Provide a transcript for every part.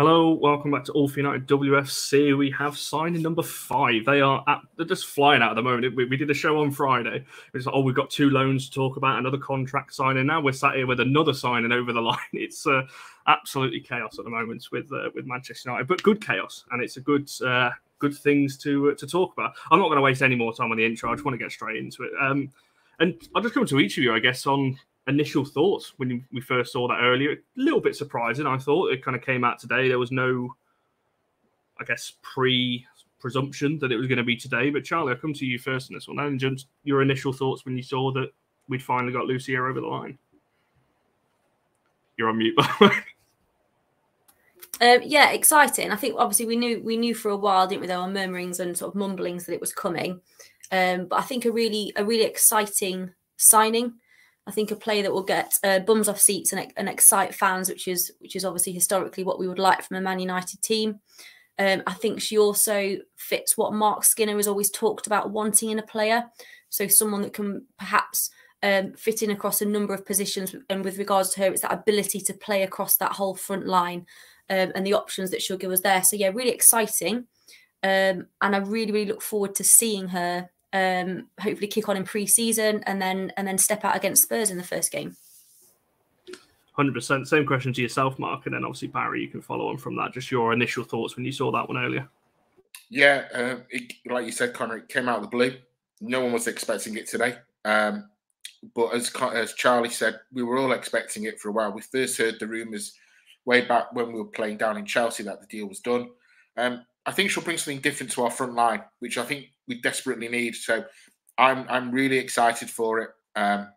Hello, welcome back to All for United WFC. We have signing number five. They are at, they're just flying out at the moment. We, we did a show on Friday. It's like, oh, we've got two loans to talk about, another contract signing. Now we're sat here with another signing over the line. It's uh, absolutely chaos at the moment with uh, with Manchester United, but good chaos, and it's a good uh, good things to uh, to talk about. I'm not going to waste any more time on the intro. I just want to get straight into it. Um, and I'll just come to each of you, I guess, on initial thoughts when we first saw that earlier. A little bit surprising, I thought. It kind of came out today. There was no, I guess, pre presumption that it was going to be today. But Charlie, I'll come to you first in this one. And just your initial thoughts when you saw that we'd finally got Lucia over the line. You're on mute. By the way. Um, yeah, exciting. I think obviously we knew we knew for a while, didn't we? There were murmurings and sort of mumblings that it was coming, um, but I think a really a really exciting signing. I think a play that will get uh, bums off seats and, and excite fans, which is which is obviously historically what we would like from a Man United team. Um, I think she also fits what Marc Skinner has always talked about wanting in a player. So someone that can perhaps um, fit in across a number of positions. And with regards to her, it's that ability to play across that whole front line um, and the options that she'll give us there. So yeah, really exciting. Um, and I really, really look forward to seeing her um, hopefully kick on in pre-season and then and then step out against Spurs in the first game. Hundred percent. Same question to yourself, Mark, and then obviously Barry. You can follow on from that. Just your initial thoughts when you saw that one earlier. Yeah, uh, it, like you said, Connor, it came out of the blue. No one was expecting it today. Um, but as as Charlie said, we were all expecting it for a while. We first heard the rumours way back when we were playing down in Chelsea that the deal was done. Um, I think she'll bring something different to our front line, which I think we desperately need. So I'm I'm really excited for it, um,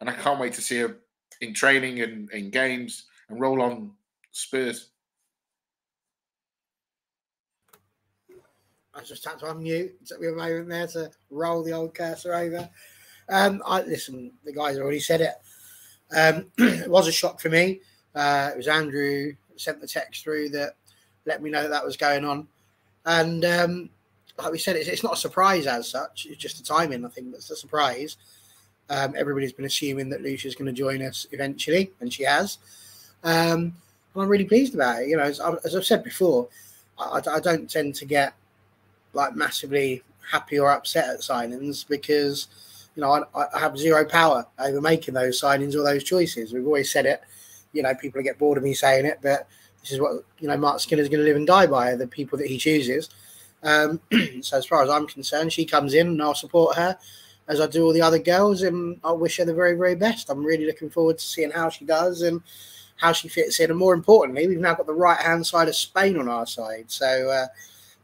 and I can't wait to see her in training and in games and roll on Spurs. I just had to unmute. Took me a moment there to roll the old cursor over. Um, I listen. The guys already said it. Um, it was a shock for me. Uh, it was Andrew sent the text through that let me know that that was going on. And um, like we said, it's, it's, not a surprise as such. It's just the timing. I think that's a surprise. Um, everybody's been assuming that Lucia's going to join us eventually, and she has. Um, and I'm really pleased about it. You know, as, as I've said before, I, I, don't tend to get like massively happy or upset at signings because you know I, I have zero power over making those signings or those choices. We've always said it. You know, people get bored of me saying it, but this is what you know Marc Skinner is going to live and die by the people that he chooses. Um, so as far as I'm concerned, she comes in and I'll support her as I do all the other girls, and I wish her the very very best. I'm really looking forward to seeing how she does and how she fits in, and more importantly, we've now got the right hand side of Spain on our side, so uh,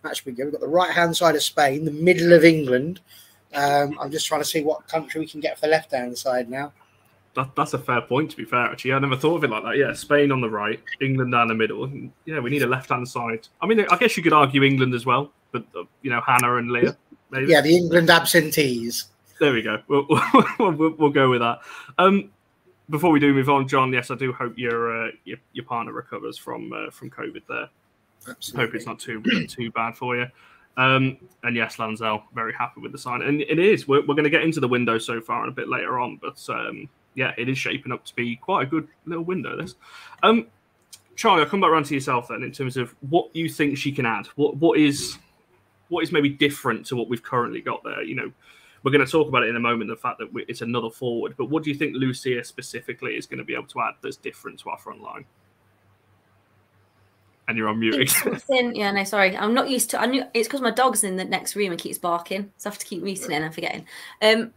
that should be good. We've got the right hand side of Spain, the middle of England. Um, I'm just trying to see what country we can get for the left hand side now that, that's a fair point. To be fair, actually, I never thought of it like that. Yeah, Spain on the right, England down the middle. Yeah, we need a left-hand side. I mean, I guess you could argue England as well, but uh, you know, Hannah and Leah. Maybe. Yeah, the England absentees. There we go. We'll, we'll, we'll go with that. Um, before we do move on, John, yes, I do hope your uh, your, your partner recovers from uh, from COVID. There, Absolutely. hope it's not too too bad for you. Um, and yes, Lansell, very happy with the sign. And it is. We're, we're going to get into the window so far and a bit later on, but um, yeah, it is shaping up to be quite a good little window. This, um, Charlie, I'll come back around to yourself then in terms of what you think she can add. What what is what is maybe different to what we've currently got there? You know, we're going to talk about it in a moment. The fact that it's another forward, but what do you think Lucia specifically is going to be able to add that's different to our front line? And you're on mute. yeah, no, sorry. I'm not used to. I knew it's because my dog's in the next room and keeps barking, so I have to keep muting it and I'm forgetting. Um,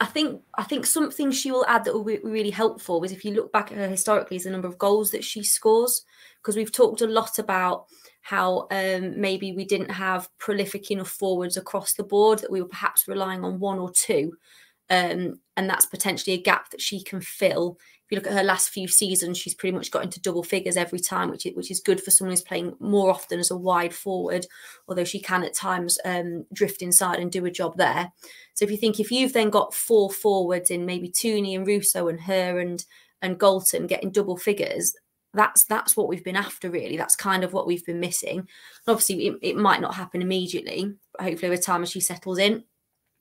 I think I think something she will add that will be really helpful is if you look back at her historically is the number of goals that she scores because we've talked a lot about how um, maybe we didn't have prolific enough forwards across the board that we were perhaps relying on one or two um, and that's potentially a gap that she can fill if you look at her last few seasons, she's pretty much got into double figures every time, which is, which is good for someone who's playing more often as a wide forward, although she can at times um, drift inside and do a job there. So if you think if you've then got four forwards in maybe Tooney and Russo and her and and Galton getting double figures, that's that's what we've been after really. That's kind of what we've been missing. Obviously, it, it might not happen immediately, but hopefully over time as she settles in,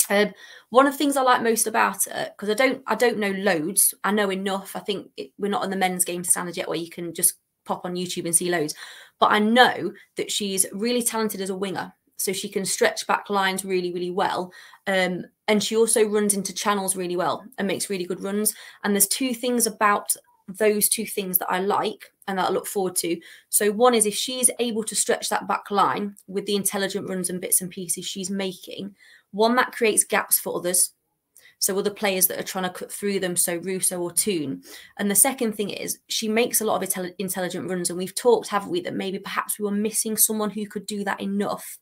um, one of the things I like most about it because I don't I don't know loads. I know enough. I think it, we're not on the men's game standard yet where you can just pop on YouTube and see loads. But I know that she's really talented as a winger. So she can stretch back lines really, really well. Um, and she also runs into channels really well and makes really good runs. And there's two things about those two things that I like and that I look forward to. So one is if she's able to stretch that back line with the intelligent runs and bits and pieces she's making, one that creates gaps for others. So other players that are trying to cut through them, so Russo or Toon. And the second thing is she makes a lot of intelligent runs, and we've talked, haven't we, that maybe perhaps we were missing someone who could do that enough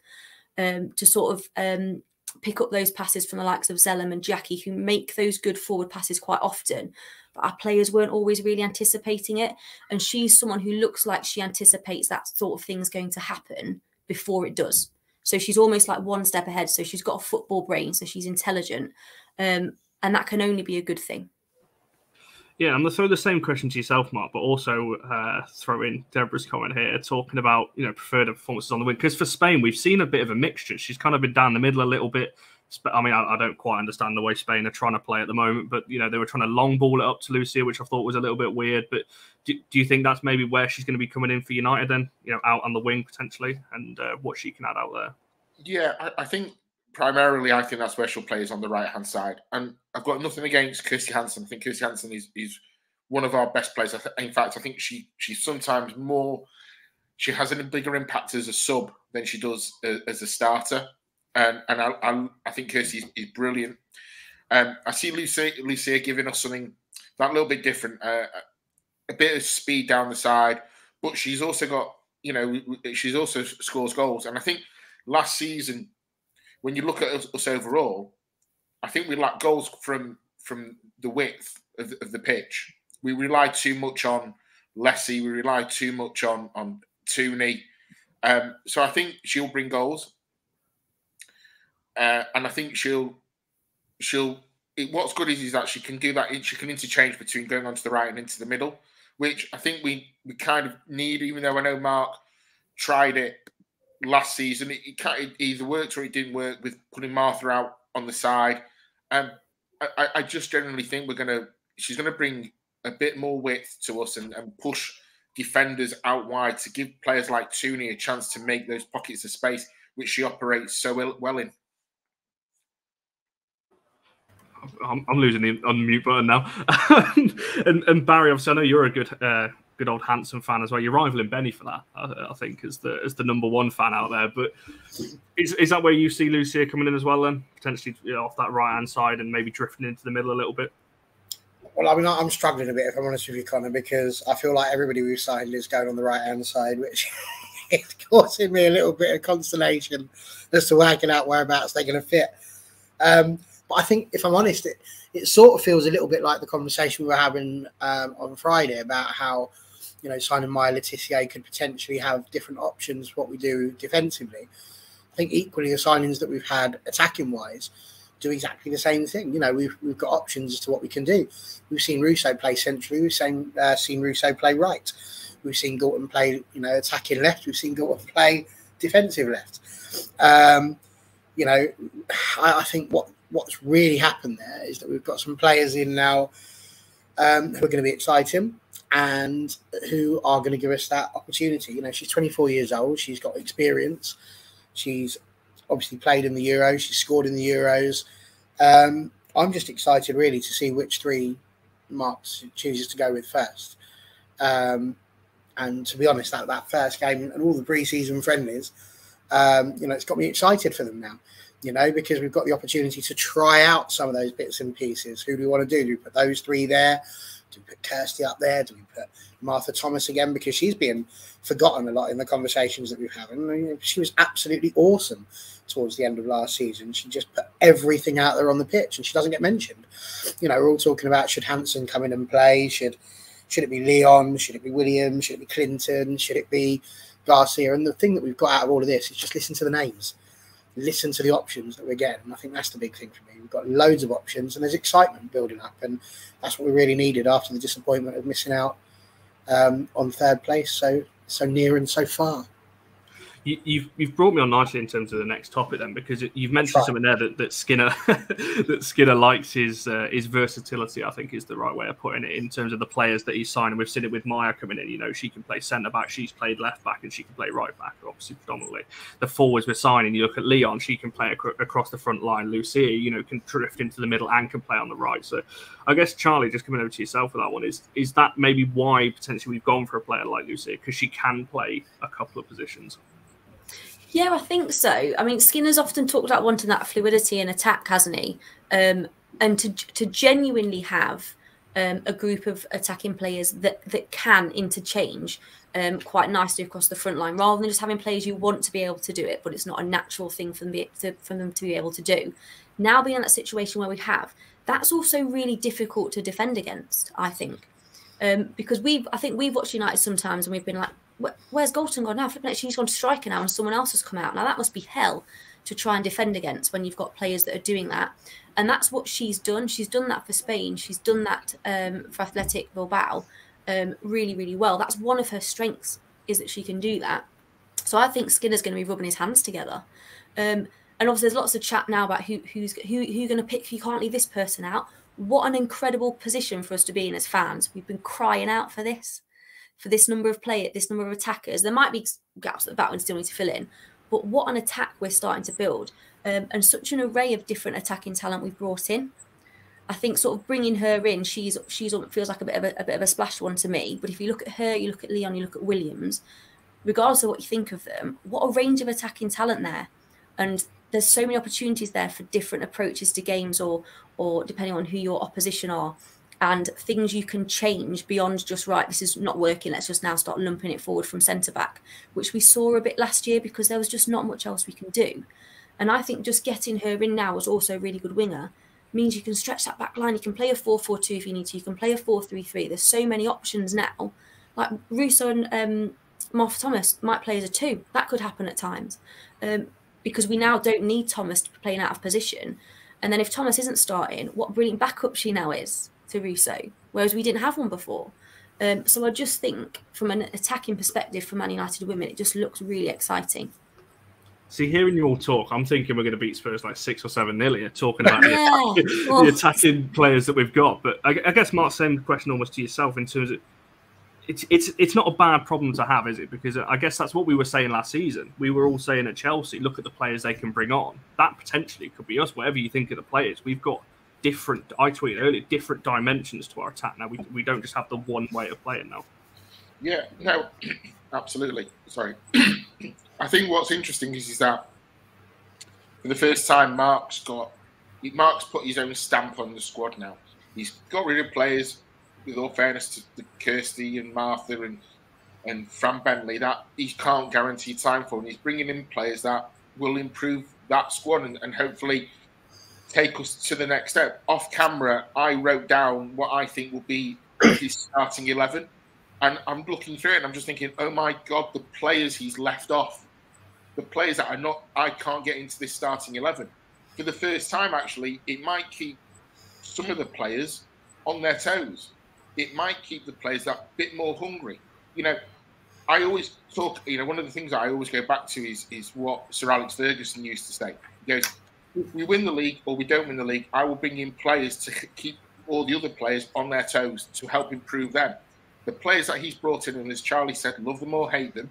um, to sort of um, pick up those passes from the likes of Zelem and Jackie, who make those good forward passes quite often. But our players weren't always really anticipating it. And she's someone who looks like she anticipates that sort of thing's going to happen before it does. So she's almost like one step ahead. So she's got a football brain, so she's intelligent. Um, and that can only be a good thing. Yeah, I'm gonna throw the same question to yourself, Mark, but also uh, throw in Deborah's comment here, talking about you know preferred performances on the wing. Because for Spain, we've seen a bit of a mixture. She's kind of been down the middle a little bit. I mean, I, I, don't quite understand the way Spain are trying to play at the moment, but you know they were trying to long ball it up to Lucia, which I thought was a little bit weird. But do, do you think that's maybe where she's going to be coming in for United then? You know, out on the wing potentially, and uh, what she can add out there. Yeah, I, I think primarily, I think that's where she'll play is on the right hand side. And I've got nothing against Kirsty Hanson. I think Kirsty Hanson is, is one of our best players. In fact, I think she she's sometimes more. She has a bigger impact as a sub than she does as a starter, and and I I, I think Kirsty is, is brilliant. Um, I see Lucia Lucia giving us something that little bit different, uh, a bit of speed down the side, but she's also got you know she's also scores goals, and I think last season when you look at us, us overall, I think we lack goals from from the width of, of the pitch. We rely too much on Lessie. We rely too much on on Tooney. Um, so I think she'll bring goals, uh, and I think she'll she'll. It, what's good is, is that she can do that. She can interchange between going onto the right and into the middle, which I think we we kind of need. Even though I know Mark tried it last season. It, it, it, either worked or it didn't work with putting Martha out on the side. Um, I, I just generally think we're gonna. She's gonna bring a bit more width to us and, and push defenders out wide to give players like Tooney a chance to make those pockets of space which she operates so well, well in. I'm, I'm, losing the unmute button now. and, and, Barry, obviously, I know you're a good uh, good old Hanson fan as well. You're rivaling Benny for that, I, I, think, as the as the number one fan out there. But is, is that where you see Lucia coming in as well? Then potentially you know, off that right hand side and maybe drifting into the middle a little bit. Well, I mean, I'm struggling a bit if I'm honest with you, Connor, because I feel like everybody we've signed is going on the right hand side, which is causing me a little bit of consternation as to working out whereabouts they're going to fit. Um, but I think, if I'm honest, it, it sort of feels a little bit like the conversation we were having um, on Friday about how you know, signing Maya Le Tissier could potentially have different options what we do defensively. I think equally the signings that we've had attacking wise do exactly the same thing. You know, we've we've got options as to what we can do. We've seen Russo play centrally. We've seen uh, seen Russo play right. We've seen Galton play, you know, attacking left. We've seen Galton play defensive left. Um, you know, I, I, think what what's really happened there is that we've got some players in now um, who are going to be exciting and who are going to give us that opportunity. You know, she's 24 years old. She's got experience. She's obviously played in the Euros. She's scored in the Euros. Um, I'm just excited, really, to see which three Marks chooses to go with first. Um, and to be honest, that, that first game and all the preseason friendlies, um, you know, it's got me excited for them now. You know, because we've got the opportunity to try out some of those bits and pieces. Who do we want to do? Do we put those three there? Do we put Kirsty up there? Do we put Martha Thomas again? Because she's been forgotten a lot in the conversations that we've had. And she was absolutely awesome towards the end of last season. She just put everything out there on the pitch and she doesn't get mentioned. You know, we're all talking about should Hanson come in and play? Should should it be Leon? Should it be William? Should it be Clinton? Should it be Garcia? And the thing that we've got out of all of this is just listen to the names listen to the options that we're getting. I think that's the big thing for me. We've got loads of options and there's excitement building up, and that's what we really needed after the disappointment of missing out um, on third place so so near and so far. You, have you've, you've brought me on nicely in terms of the next topic then because you've mentioned something there that, that Skinner that Skinner likes his uh, his versatility. I think is the right way of putting it in terms of the players that he's signing. We've seen it with Maya coming in. You know, she can play centre back, she's played left back, and she can play right back. Obviously, predominantly the forwards we're signing. You look at Leon, she can play ac- across the front line. Lucia, you know, can drift into the middle and can play on the right. So, I guess Charlie, just coming over to yourself for that one is is that maybe why potentially we've gone for a player like Lucia because she can play a couple of positions. Yeah, I think so. I mean, Skinner's often talked about wanting that fluidity in attack, hasn't he? Um, and to to genuinely have um, a group of attacking players that that can interchange um, quite nicely across the front line, rather than just having players you want to be able to do it, but it's not a natural thing for them to, for them to be able to do. Now being in that situation where we have, that's also really difficult to defend against. I think. Um, because we've, I think we've watched United sometimes and we've been like, where's Galton gone now? Flipping she's gone striker now, and someone else has come out. Now that must be hell to try and defend against when you've got players that are doing that. And that's what she's done. She's done that for Spain. She's done that um, for Athletic Bilbao um, really, really well. That's one of her strengths is that she can do that. So I think Skinner's going to be rubbing his hands together. Um, and obviously, there's lots of chat now about who who's who who going to pick. You can't leave this person out. What an incredible position for us to be in as fans. We've been crying out for this for this number of players, this number of attackers. There might be gaps at the back and still need to fill in, but what an attack we're starting to build, um, and such an array of different attacking talent we've brought in. I think sort of bringing her in, she's she's feels like a bit of a, a bit of a splash one to me. But if you look at her, you look at Leon, you look at Williams, regardless of what you think of them, what a range of attacking talent there, and there's so many opportunities there for different approaches to games, or or depending on who your opposition are and things you can change beyond just right this is not working let's just now start lumping it forward from centre back which we saw a bit last year because there was just not much else we can do. And i think just getting her in now was also a really good winger means you can stretch that back line. You can play a 4-4-2 if you need to you can play a 4-3-3 there's so many options now. Like Russo and um, Martha Thomas might play as a two. That could happen at times um, because we now don't need Thomas playing out of position. And then if Thomas isn't starting what brilliant backup she now is to Russo, whereas we didn't have one before. Um, so I just think, from an attacking perspective for Man United women, it just looks really exciting. See, hearing you all talk, I'm thinking we're going to beat Spurs like six or seven nil here, talking about yeah. the, attacking, the, attacking, players that we've got. But I, I, guess, Mark, same question almost to yourself in terms of it's it's it's not a bad problem to have, is it? Because I guess that's what we were saying last season. We were all saying at Chelsea, look at the players they can bring on. That potentially could be us. Whatever you think of the players, we've got different. I tweeted earlier, different dimensions to our attack now. We, we don't just have the one way of playing now. Yeah, no, absolutely. Sorry. I think what's interesting is, is that for the first time, Mark's got Mark's put his own stamp on the squad now. He's got rid of players, with all fairness to Kirsty and Martha and and Fran Bentley, that he can't guarantee time for, and he's bringing in players that will improve that squad and, and hopefully take us to the next step. Off camera, I wrote down what I think will be his starting 11. And I'm looking through it and I'm just thinking, oh my God, the players he's left off, the players that are not, I can't get into this starting 11. For the first time, actually, it might keep some of the players on their toes. It might keep the players that bit more hungry. You know, I always talk, you know, one of the things I always go back to is, is what Sir Alex Ferguson used to say. He goes, if we win the league or we don't win the league, I will bring in players to keep all the other players on their toes to help improve them. The players that he's brought in, and as Charlie said, love them or hate them,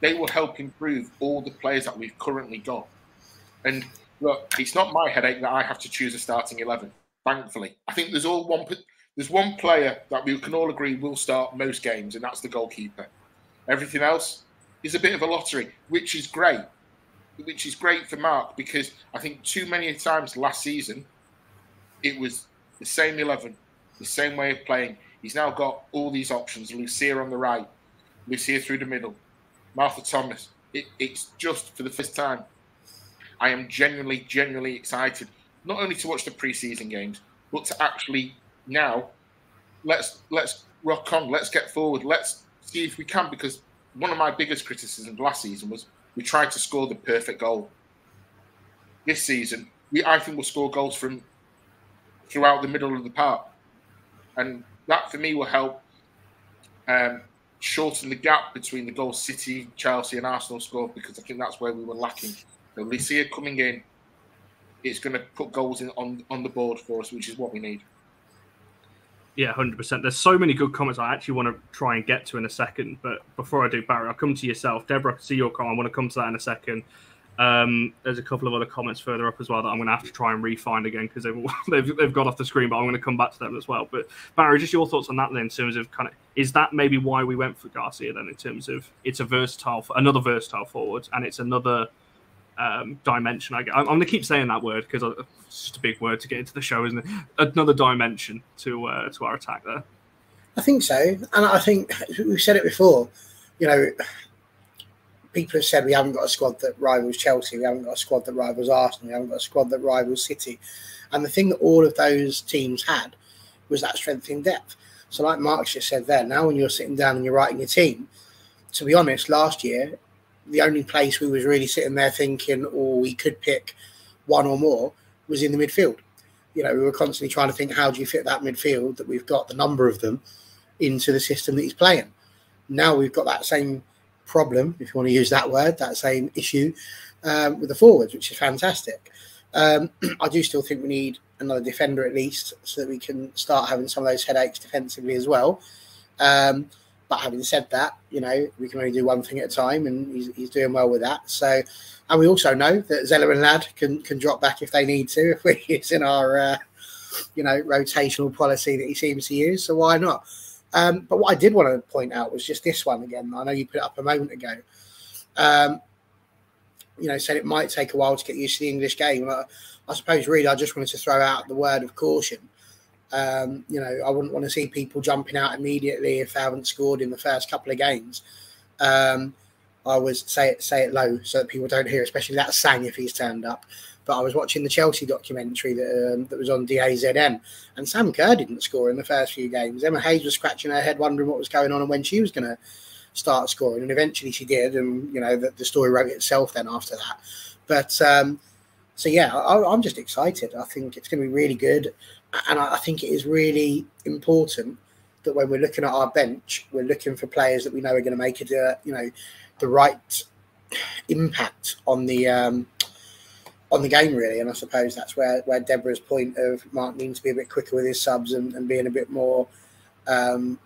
they will help improve all the players that we've currently got. And look, it's not my headache that I have to choose a starting eleven. Thankfully, I think there's all one. There's one player that we can all agree will start most games, and that's the goalkeeper. Everything else is a bit of a lottery, which is great which is great for Mark because I think too many times last season it was the same 11, the same way of playing. He's now got all these options Lucia on the right, Lucia through the middle, Martha Thomas. It, it's just for the first time. I am genuinely, genuinely excited, not only to watch the preseason games, but to actually now let's let's rock on, let's get forward, let's see if we can. Because one of my biggest criticisms last season was we tried to score the perfect goal. This season, we I think we'll score goals from throughout the middle of the park, and that for me will help um, shorten the gap between the goals City, Chelsea, and Arsenal scored because I think that's where we were lacking. So Lucia coming in, it's going to put goals in on, on the board for us, which is what we need. Yeah, hundred percent. There's so many good comments I actually want to try and get to in a second, but before I do, Barry, I'll come to yourself. Deborah, I see your comment. I want to come to that in a second. Um, there's a couple of other comments further up as well that I'm going to have to try and refine again because they've, they've they've got off the screen, but I'm going to come back to them as well. But Barry, just your thoughts on that then, in terms of kind of is that maybe why we went for Garcia then, in terms of it's a versatile, another versatile forward, and it's another um, dimension. I, am going to keep saying that word because it's just a big word to get into the show, isn't it? Another dimension to uh, to our attack there. I think so, and I think we've said it before. You know, people have said we haven't got a squad that rivals Chelsea, we haven't got a squad that rivals Arsenal, we haven't got a squad that rivals City, and the thing that all of those teams had was that strength in depth. So, like Mark just said there, now when you're sitting down and you're writing your team, to be honest, last year the only place we was really sitting there thinking, or oh, we could pick one or more, was in the midfield. You know, we were constantly trying to think, how do you fit that midfield that we've got the number of them into the system that he's playing? Now we've got that same problem, if you want to use that word, that same issue um, with the forwards, which is fantastic. Um, I do still think we need another defender at least, so that we can start having some of those headaches defensively as well. Um, but having said that, you know, we can only do one thing at a time, and he's, he's doing well with that. So, and we also know that Zelem and Ladd can can drop back if they need to, if we're using our, uh, you know, rotational policy that he seems to use. So why not? Um, but what I did want to point out was just this one again. I know you put it up a moment ago. Um, you know, said it might take a while to get used to the English game. I, I suppose, really, I just wanted to throw out the word of caution um, you know, I wouldn't want to see people jumping out immediately if they haven't scored in the first couple of games. Um, I was say it say it low so that people don't hear, especially that sang if he's turned up. But I was watching the Chelsea documentary that um, that was on DAZN, and Sam Kerr didn't score in the first few games. Emma Hayes was scratching her head, wondering what was going on and when she was going to start scoring, and eventually she did. And you know, the, the story wrote itself then after that. But um, so yeah, I, am just excited. I think it's going to be really good and I, think it is really important that when we're looking at our bench, we're looking for players that we know are going to make it, uh, you know, the right impact on the um, on the game, really. And I suppose that's where where Deborah's point of Mark needs to be a bit quicker with his subs and, and being a bit more um,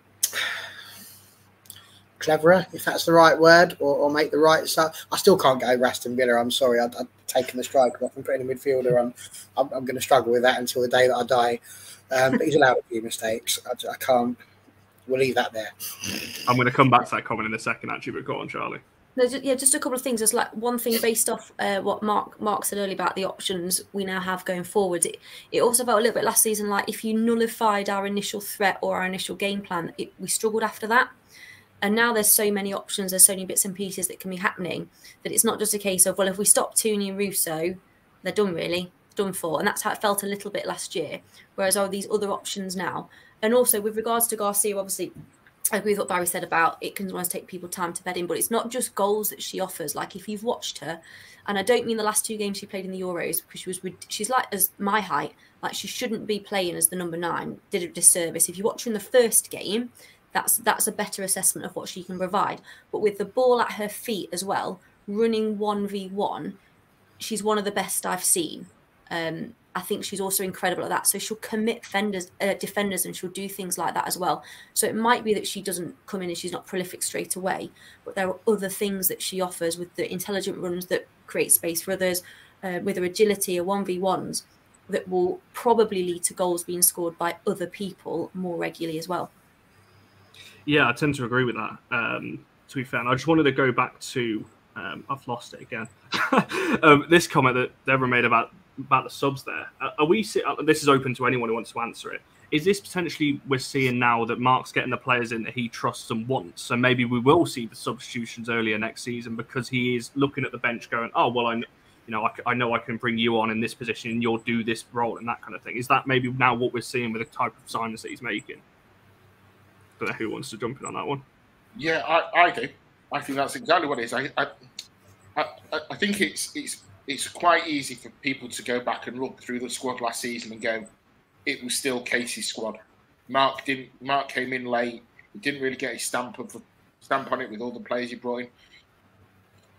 cleverer, if that's the right word, or, or make the right sub. I still can't go Aston Villa. I'm sorry. I, I taking the striker off and putting a midfielder on. I'm, I'm going to struggle with that until the day that I die. Um, but he's allowed a few mistakes. I, I, can't. We'll leave that there. I'm going to come back to that comment in a second, actually. But go on, Charlie. No, just, yeah, just a couple of things. There's like one thing based off uh, what Mark Mark said earlier about the options we now have going forward. It, it also felt a little bit last season like if you nullified our initial threat or our initial game plan, it, we struggled after that. And now there's so many options, there's so many bits and pieces that can be happening that it's not just a case of, well, if we stop Tooney and Russo, they're done really, done for. And that's how it felt a little bit last year. Whereas are these other options now? And also with regards to Garcia, obviously, I agree with what Barry said about it can sometimes take people time to bed in, but it's not just goals that she offers. Like if you've watched her, and I don't mean the last two games she played in the Euros because she was she's like as my height, like she shouldn't be playing as the number nine. Did a disservice. If you watch her in the first game, that's that's a better assessment of what she can provide. But with the ball at her feet as well, running one v one, she's one of the best I've seen. Um, I think she's also incredible at that. So she'll commit fenders, uh, defenders and she'll do things like that as well. So it might be that she doesn't come in and she's not prolific straight away, but there are other things that she offers with the intelligent runs that create space for others, uh, with her agility, or 1v1s that will probably lead to goals being scored by other people more regularly as well. Yeah, I tend to agree with that. Um, to be fair, and I just wanted to go back to um, I've lost it again. um, this comment that Deborah made about about the subs there. Are we? Uh, this is open to anyone who wants to answer it. Is this potentially we're seeing now that Mark's getting the players in that he trusts and wants? So maybe we will see the substitutions earlier next season because he is looking at the bench, going, "Oh well, I, you know, I, I know I can bring you on in this position, and you'll do this role and that kind of thing." Is that maybe now what we're seeing with the type of signings that he's making? Don't know who wants to jump in on that one. Yeah, I, I do. I think that's exactly what it is. I, I, I, I think it's it's it's quite easy for people to go back and look through the squad last season and go, it was still Casey's squad. Mark didn't. Mark came in late. He didn't really get his stamp of stamp on it with all the players he brought in.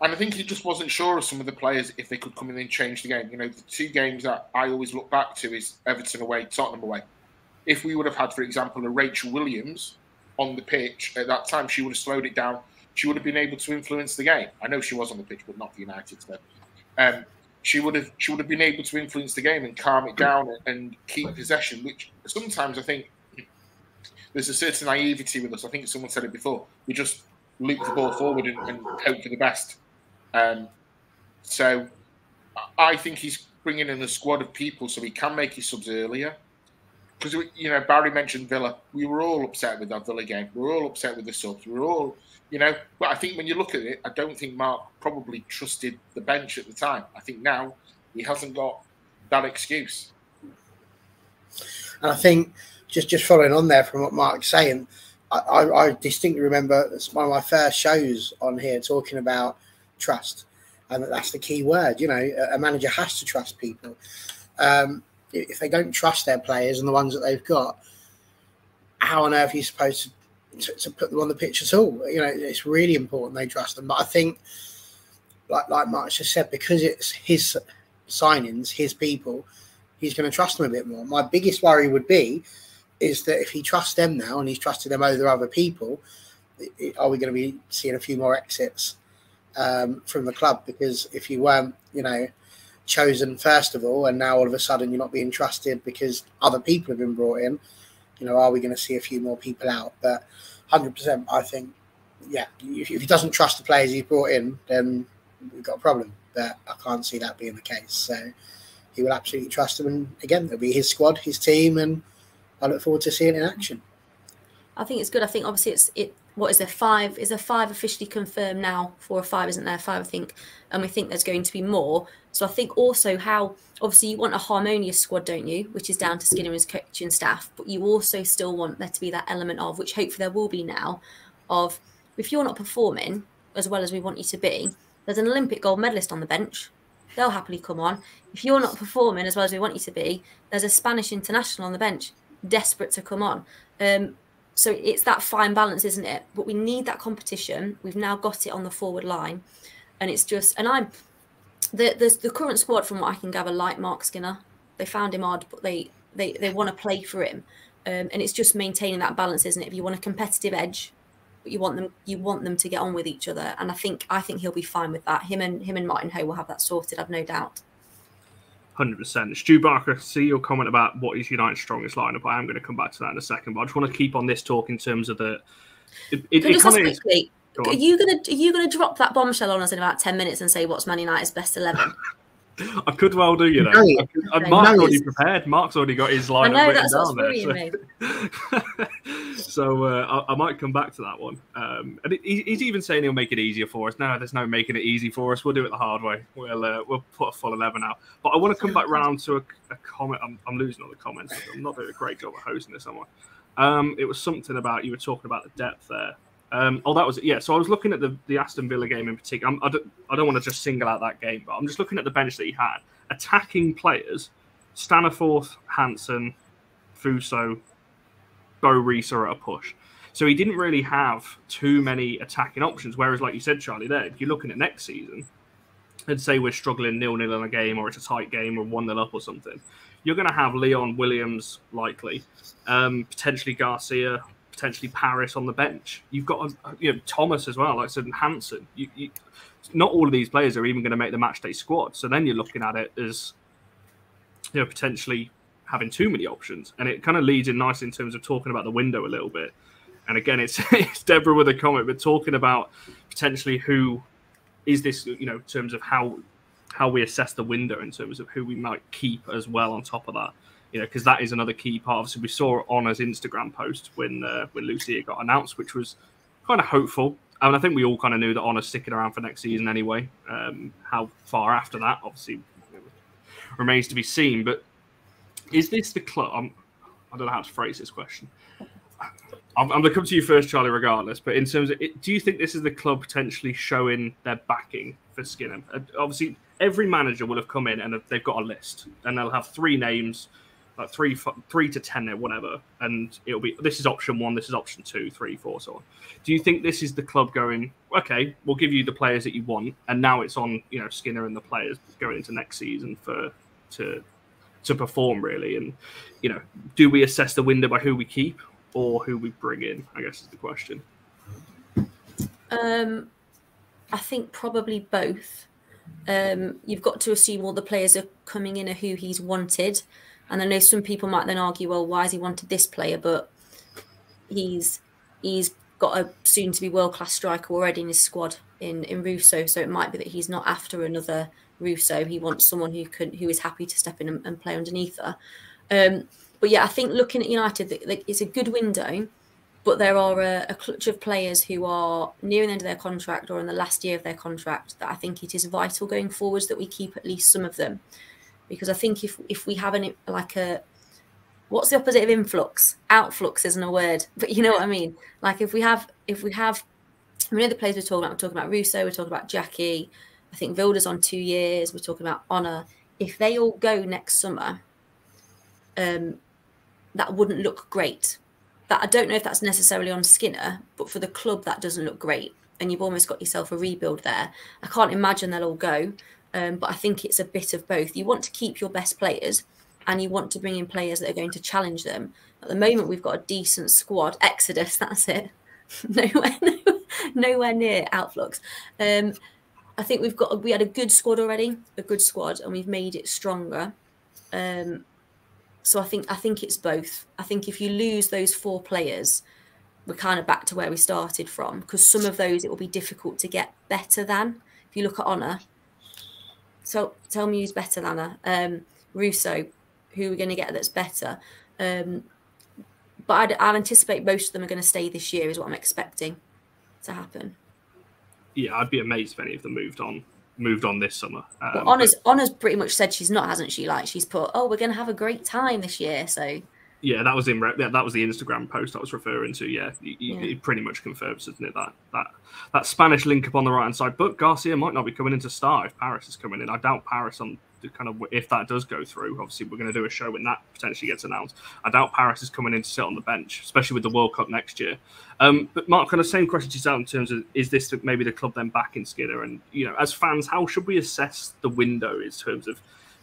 And I think he just wasn't sure of some of the players if they could come in and change the game. You know, the two games that I always look back to is Everton away, Tottenham away. If we would have had, for example, a Rachel Williams on the pitch at that time, she would have slowed it down. She would have been able to influence the game. I know she was on the pitch, but not for United. So, um, she would have she would have been able to influence the game and calm it down and keep possession. Which sometimes I think there's a certain naivety with us. I think someone said it before. We just loop the ball forward and, and hope for the best. Um, so I think he's bringing in a squad of people so he can make his subs earlier. Because you know Barry mentioned Villa, we were all upset with that Villa game. We were all upset with the subs. We were all, you know. But I think when you look at it, I don't think Mark probably trusted the bench at the time. I think now he hasn't got that excuse. And I think just just following on there from what Mark's saying, I, I, I distinctly remember one of my first shows on here talking about trust, and that's the key word. You know, a manager has to trust people. Um, if they don't trust their players and the ones that they've got, how on earth are you supposed to, to, to, put them on the pitch at all? You know, it's really important they trust them. But I think, like like Mark just said, because it's his signings, his people, he's going to trust them a bit more. My biggest worry would be is that if he trusts them now and he's trusted them over other people, are we going to be seeing a few more exits? um, from the club because if you weren't, you know, chosen first of all, and now all of a sudden you're not being trusted because other people have been brought in, you know, are we going to see a few more people out? But 100%, I think, yeah, if, he doesn't trust the players he's brought in, then we've got a problem. But I can't see that being the case. So he will absolutely trust them. And again, it'll be his squad, his team, and I look forward to seeing it in action. I think it's good. I think obviously it's it what is there five is there five officially confirmed now? Four or five isn't there? Five i think. And we think there's going to be more. So i think also how obviously you want a harmonious squad don't you? Which is down to skinner and his coaching staff. But you also still want there to be that element of which hopefully there will be now of if you're not performing as well as we want you to be there's an olympic gold medalist on the bench. They'll happily come on. If you're not performing as well as we want you to be there's a spanish international on the bench desperate to come on. Um, so it's that fine balance, isn't it? But we need that competition. We've now got it on the forward line, and it's just and I'm the the, the current squad, from what I can gather, like Marc Skinner. They found him odd, but they they they want to play for him, um, and it's just maintaining that balance, isn't it? If you want a competitive edge, but you want them you want them to get on with each other, and I think I think he'll be fine with that. Him and him and Martin Ho will have that sorted. I've no doubt. Hundred percent. Stu Barker, see your comment about what is United's strongest lineup. I am going to come back to that in a second, but I just want to keep on this talk in terms of the. It, it, it quickly, are you gonna are you gonna drop that bombshell on us in about ten minutes and say what's Man United's best eleven? I could well do, you know. I could, I, Mark's already prepared. Mark's already got his line I know, written that's down there. So, so uh, I, I, might come back to that one. Um, and it, he's even saying he'll make it easier for us. No, there's no making it easy for us. We'll do it the hard way. We'll uh, we'll put a full eleven out. But I want to come back round to a, a comment. I'm, I'm, losing all the comments. I'm not doing a great job of hosting this, am I? Um, it was something about you were talking about the depth there. Um, oh, that was. Yeah. So I was looking at the, the Aston Villa game in particular. I'm, I, don't, I don't want to just single out that game, but I'm just looking at the bench that he had. Attacking players, Staniforth, Hanson, Fuso, Bøe Risa at a push. So he didn't really have too many attacking options. Whereas, like you said, Charlie, there, if you're looking at next season, and say we're struggling nil nil in a game or it's a tight game or 1 nil up or something, you're going to have Leon Williams likely, um, potentially Garcia, potentially Parris on the bench. You've got um, uh, you know Thomas as well, like I said, Hanson. You, you, not all of these players are even going to make the matchday squad. So then you're looking at it as you know potentially having too many options, and it kind of leads in nice in terms of talking about the window a little bit. And again, it's, it's Deborah with a comment, but talking about potentially who is this, you know, in terms of how how we assess the window in terms of who we might keep as well on top of that you know, because that is another key part. Obviously, we saw on his Instagram post when uh, when Lucia got announced, which was kind of hopeful. I mean, I think we all kind of knew that Ona's sticking around for next season anyway. Um, how far after that, obviously, remains to be seen. But is this the club? I do not know how to phrase this question. I'm, I'm going to come to you first, Charlie, regardless. But in terms of, it, do you think this is the club potentially showing their backing for Skinner? Uh, obviously, every manager will have come in and they've got a list, and they'll have three names like three three to ten whatever, and it'll be this is option one, this is option two, three, four, so on. Do you think this is the club going? Okay, we'll give you the players that you want, and now it's on you know Skinner and the players going into next season for to to perform really, and you know, do we assess the window by who we keep or who we bring in? I guess is the question. Um, I think probably both. Um, you've got to assume all the players are coming in are who he's wanted. And I know some people might then argue, well, why has he wanted this player? But he's he's got a soon to be world class striker already in his squad in, in Russo. So it might be that he's not after another Russo. He wants someone who can who is happy to step in and, and play underneath her. Um, but yeah, I think looking at United, it's a good window but there are a, a, clutch of players who are nearing the end of their contract or in the last year of their contract that I think it is vital going forwards that we keep at least some of them, because I think if if we have an like a what's the opposite of influx? Outflux isn't a word, but you know what I mean. Like if we have if we have we know the players we're talking about. We're talking about Russo. We're talking about Jackie. I think Vilde's on two years. We're talking about Ona. If they all go next summer, um, that wouldn't look great that I don't know if that's necessarily on Skinner, but for the club that doesn't look great, and you've almost got yourself a rebuild there. I can't imagine they'll all go, um, but I think it's a bit of both. You want to keep your best players, and you want to bring in players that are going to challenge them. At the moment, we've got a decent squad. Exodus, that's it. nowhere, nowhere near outflux. Um, I think we've got we had a good squad already, a good squad, and we've made it stronger. Um, so I think I think it's both. I think if you lose those four players, we're kind of back to where we started from because some of those it will be difficult to get better than. If you look at Ona, so tell me who's better Lana. Um, Russo, who we're going to get that's better. Um, but I'd, I'd anticipate most of them are going to stay this year, is what I'm expecting to happen. Yeah, I'd be amazed if any of them moved on moved on this summer. Um, well, Ona's Ona's pretty much said she's not, hasn't she? Like she's put, oh, we're going to have a great time this year. So yeah, that was in yeah, that was the Instagram post I was referring to. Yeah, it, yeah. it pretty much confirms, doesn't it? That that that Spanish link up on the right hand side. But Garcia might not be coming in to start if Parris is coming in. I doubt Parris on the kind of if that does go through. Obviously, we're going to do a show when that potentially gets announced. I doubt Parris is coming in to sit on the bench, especially with the World Cup next year. Um, but Mark, kind of same question to yourself in terms of is this maybe the club then back in Skinner? And you know, as fans, how should we assess the window in terms of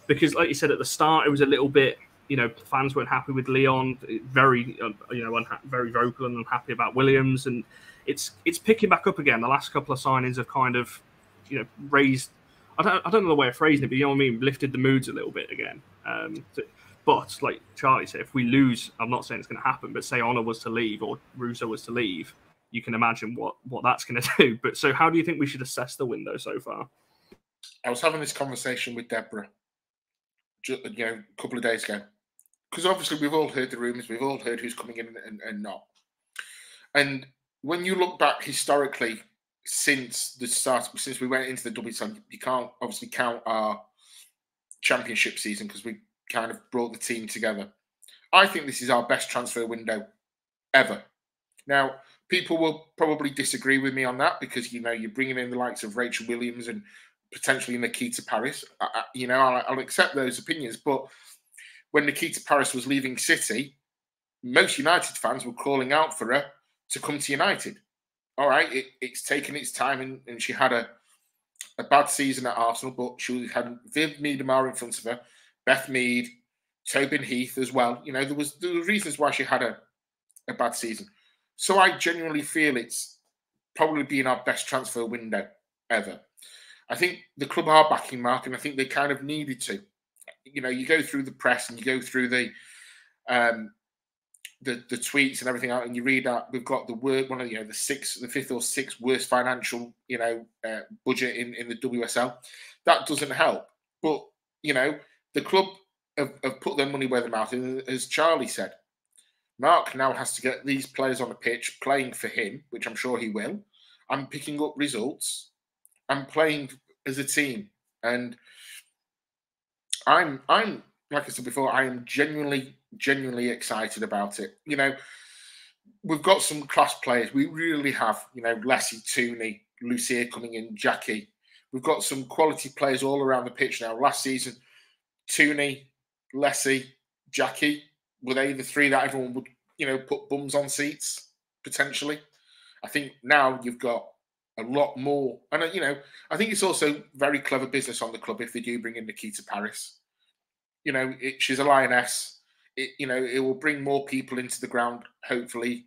because, like you said at the start, it was a little bit. You know, fans weren't happy with Leon. Very, uh, you know, unha- very vocal and unhappy about Williams, and it's it's picking back up again. The last couple of signings have kind of, you know, raised I don't, I don't know the way of phrasing it, but you know what I mean, lifted the moods a little bit again. Um, but like Charlie said, if we lose, I'm not saying it's going to happen, but say Ona was to leave or Russo was to leave, you can imagine what what that's going to do. But so, how do you think we should assess the window so far? I was having this conversation with Deborah, you know, a couple of days ago, because obviously we've all heard the rumours, we've all heard who's coming in and, and not. And when you look back historically since the start, since we went into the time, you can't obviously count our championship season because we kind of brought the team together. I think this is our best transfer window ever. Now, people will probably disagree with me on that because you know you're bringing in the likes of Rachel Williams and potentially Nikita Parris. I, you know, I'll, I'll accept those opinions, but when Nikita Parris was leaving City, most United fans were calling out for her to come to United all right, it, it's taken its time, and, and she had a a bad season at Arsenal, but she had Viv Miedema in front of her, Beth Mead, Tobin Heath as well. You know, there was were reasons why she had a, a bad season. So I genuinely feel it's probably been our best transfer window ever. I think the club are backing Mark, and I think they kind of needed to. You know, you go through the press and you go through the um, the, the tweets and everything out, and you read that we've got the word one of you know the sixth, the fifth or sixth worst financial you know uh, budget in in the WSL. That doesn't help. But you know the club have, have put their money where their mouth is, as Charlie said. Mark now has to get these players on the pitch playing for him, which I'm sure he will, I'm picking up results I'm playing as a team. And I'm I'm like I said before, I am genuinely genuinely excited about it. You know, we've got some class players. We really have, you know, Lassie Tooney, Lucia coming in, Jackie. We've got some quality players all around the pitch now. Last season, Tooney, Lessie, Jackie, were they the three that everyone would, you know, put bums on seats potentially? I think now you've got a lot more, and uh, you know, I think it's also very clever business on the club if they do bring in Nikita Parris. You know, it, she's a lioness. It, you know, it will bring more people into the ground, hopefully.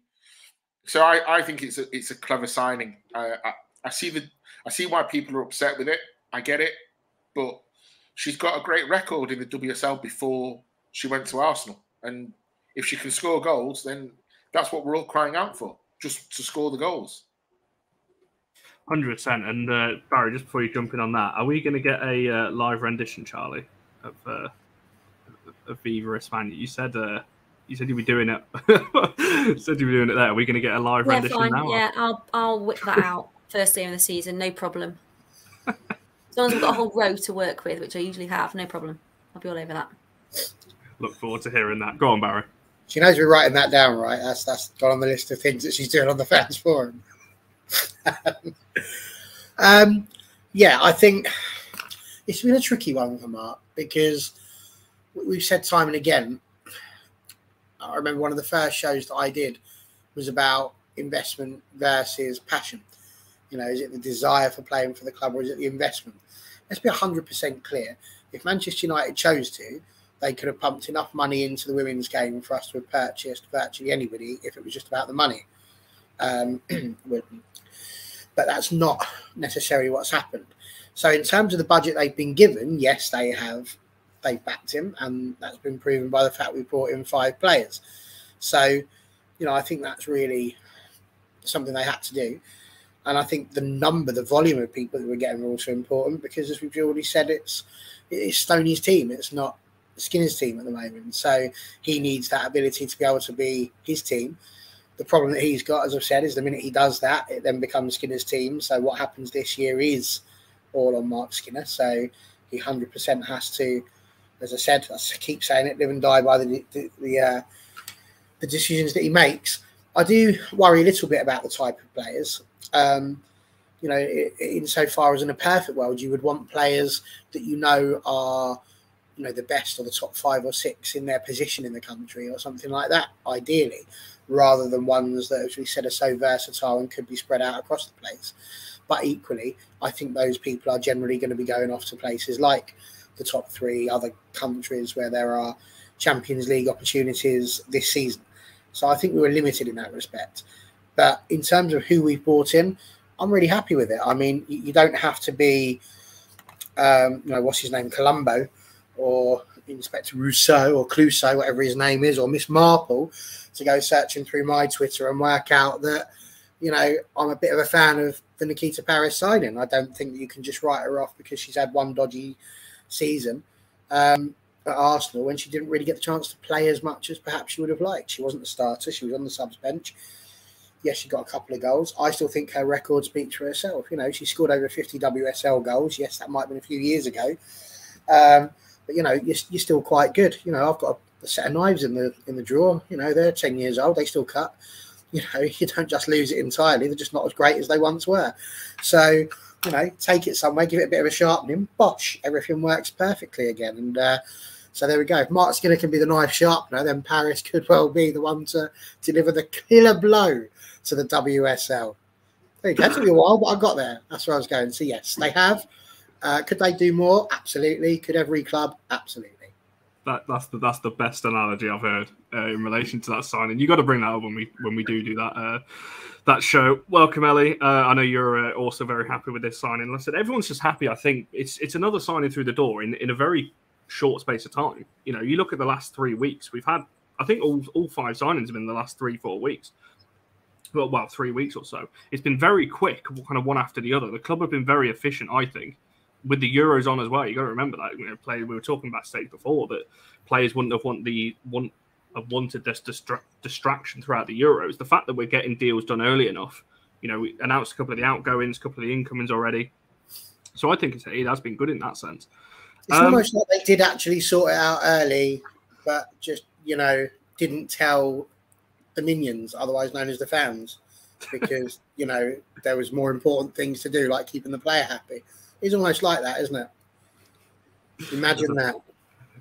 So I, I think it's a it's a clever signing. Uh, I, I see the I see why people are upset with it. I get it, but she's got a great record in the WSL before she went to Arsenal, and if she can score goals, then that's what we're all crying out for, just to score the goals. Hundred percent. And uh, Barry, just before you jump in on that, are we going to get a uh, live rendition, Charlie, of uh, of Viva Espana? You said uh, you said you'd be doing it. said you'd be doing it there. Are we going to get a live Yeah, rendition fine. now? Yeah, I'll I'll whip that out first game of the season, no problem. As long as we've got a whole row to work with, which I usually have, no problem. I'll be all over that. Look forward to hearing that. Go on, Barry. She knows we're writing that down, right? That's that's got on the list of things that she's doing on the fans forum. um, yeah, I think it's been a tricky one for Marc because we've said time and again. I remember one of the first shows that I did was about investment versus passion. You know, is it the desire for playing for the club or is it the investment? Let's be 100% clear. If Manchester United chose to, they could have pumped enough money into the women's game for us to have purchased virtually anybody if it was just about the money. Um, but that's not necessarily what's happened. So, in terms of the budget they've been given, yes, they have they backed him, and that's been proven by the fact we brought in five players. So, you know, I think that's really something they had to do. And I think the number, the volume of people that we're getting are also important because, as we've already said, it's it's Stoney's team. It's not Skinner's team at the moment. So he needs that ability to be able to be his team. The problem that he's got, as I've said, is the minute he does that, it then becomes Skinner's team. So what happens this year is all on Marc Skinner. So he 100% has to, as I said, I keep saying it, live and die by the the the, uh, the decisions that he makes. I do worry a little bit about the type of players. Um, you know, insofar as in a perfect world, you would want players that you know are you know the best or the top five or six in their position in the country or something like that ideally rather than ones that as we said are so versatile and could be spread out across the place. But equally i think those people are generally going to be going off to places like the top three other countries where there are champions league opportunities this season. So i think we were limited in that respect. But in terms of who we've brought in i'm really happy with it. I mean you don't have to be um, you know what's his name Columbo or Inspector Rousseau or Clouseau, whatever his name is, or Miss Marple, to go searching through my Twitter and work out that, you know, I'm a bit of a fan of the Nikita Parris signing. I don't think that you can just write her off because she's had one dodgy season um, at Arsenal when she didn't really get the chance to play as much as perhaps she would have liked. She wasn't the starter, she was on the subs bench. Yes, she got a couple of goals. I still think her record speaks for herself. You know, she scored over 50 WSL goals. Yes, that might have been a few years ago. Um, but you know you're, you're still quite good. You know, I've got a set of knives in the in the drawer. You know, they're ten years old. They still cut. You know, you don't just lose it entirely. They're just not as great as they once were. So you know, take it somewhere, give it a bit of a sharpening. Bosh, everything works perfectly again. And uh, so there we go. If Marc Skinner can be the knife sharpener, then Parris could well be the one to deliver the killer blow to the WSL. There you go. It took me a while, but I got there. That's where I was going. So yes, they have. Uh, could they do more? Absolutely. Could every club? Absolutely. That, that's the that's the best analogy I've heard uh, in relation to that signing. You got to bring that up when we when we do do that uh, that show. Welcome, Ellie. Uh, I know you're uh, also very happy with this signing. I said everyone's just happy. I think it's it's another signing through the door in, in a very short space of time. You know, you look at the last three weeks. We've had I think all all five signings have been in the last three four weeks. Well, well, three weeks or so. It's been very quick, kind of one after the other. The club have been very efficient, I think with the Euros on as well, you got to remember that. You know, play, we were talking about backstage before that players wouldn't have want the want have wanted this distra- distraction throughout the Euros. The fact that we're getting deals done early enough, you know, we announced a couple of the outgoings, a couple of the incomings already. So I think it's, it has been good in that sense. It's um, almost like they did actually sort it out early, but just you know didn't tell the minions, otherwise known as the fans, because you know there was more important things to do, like keeping the player happy. It's almost like that, isn't it? Imagine that.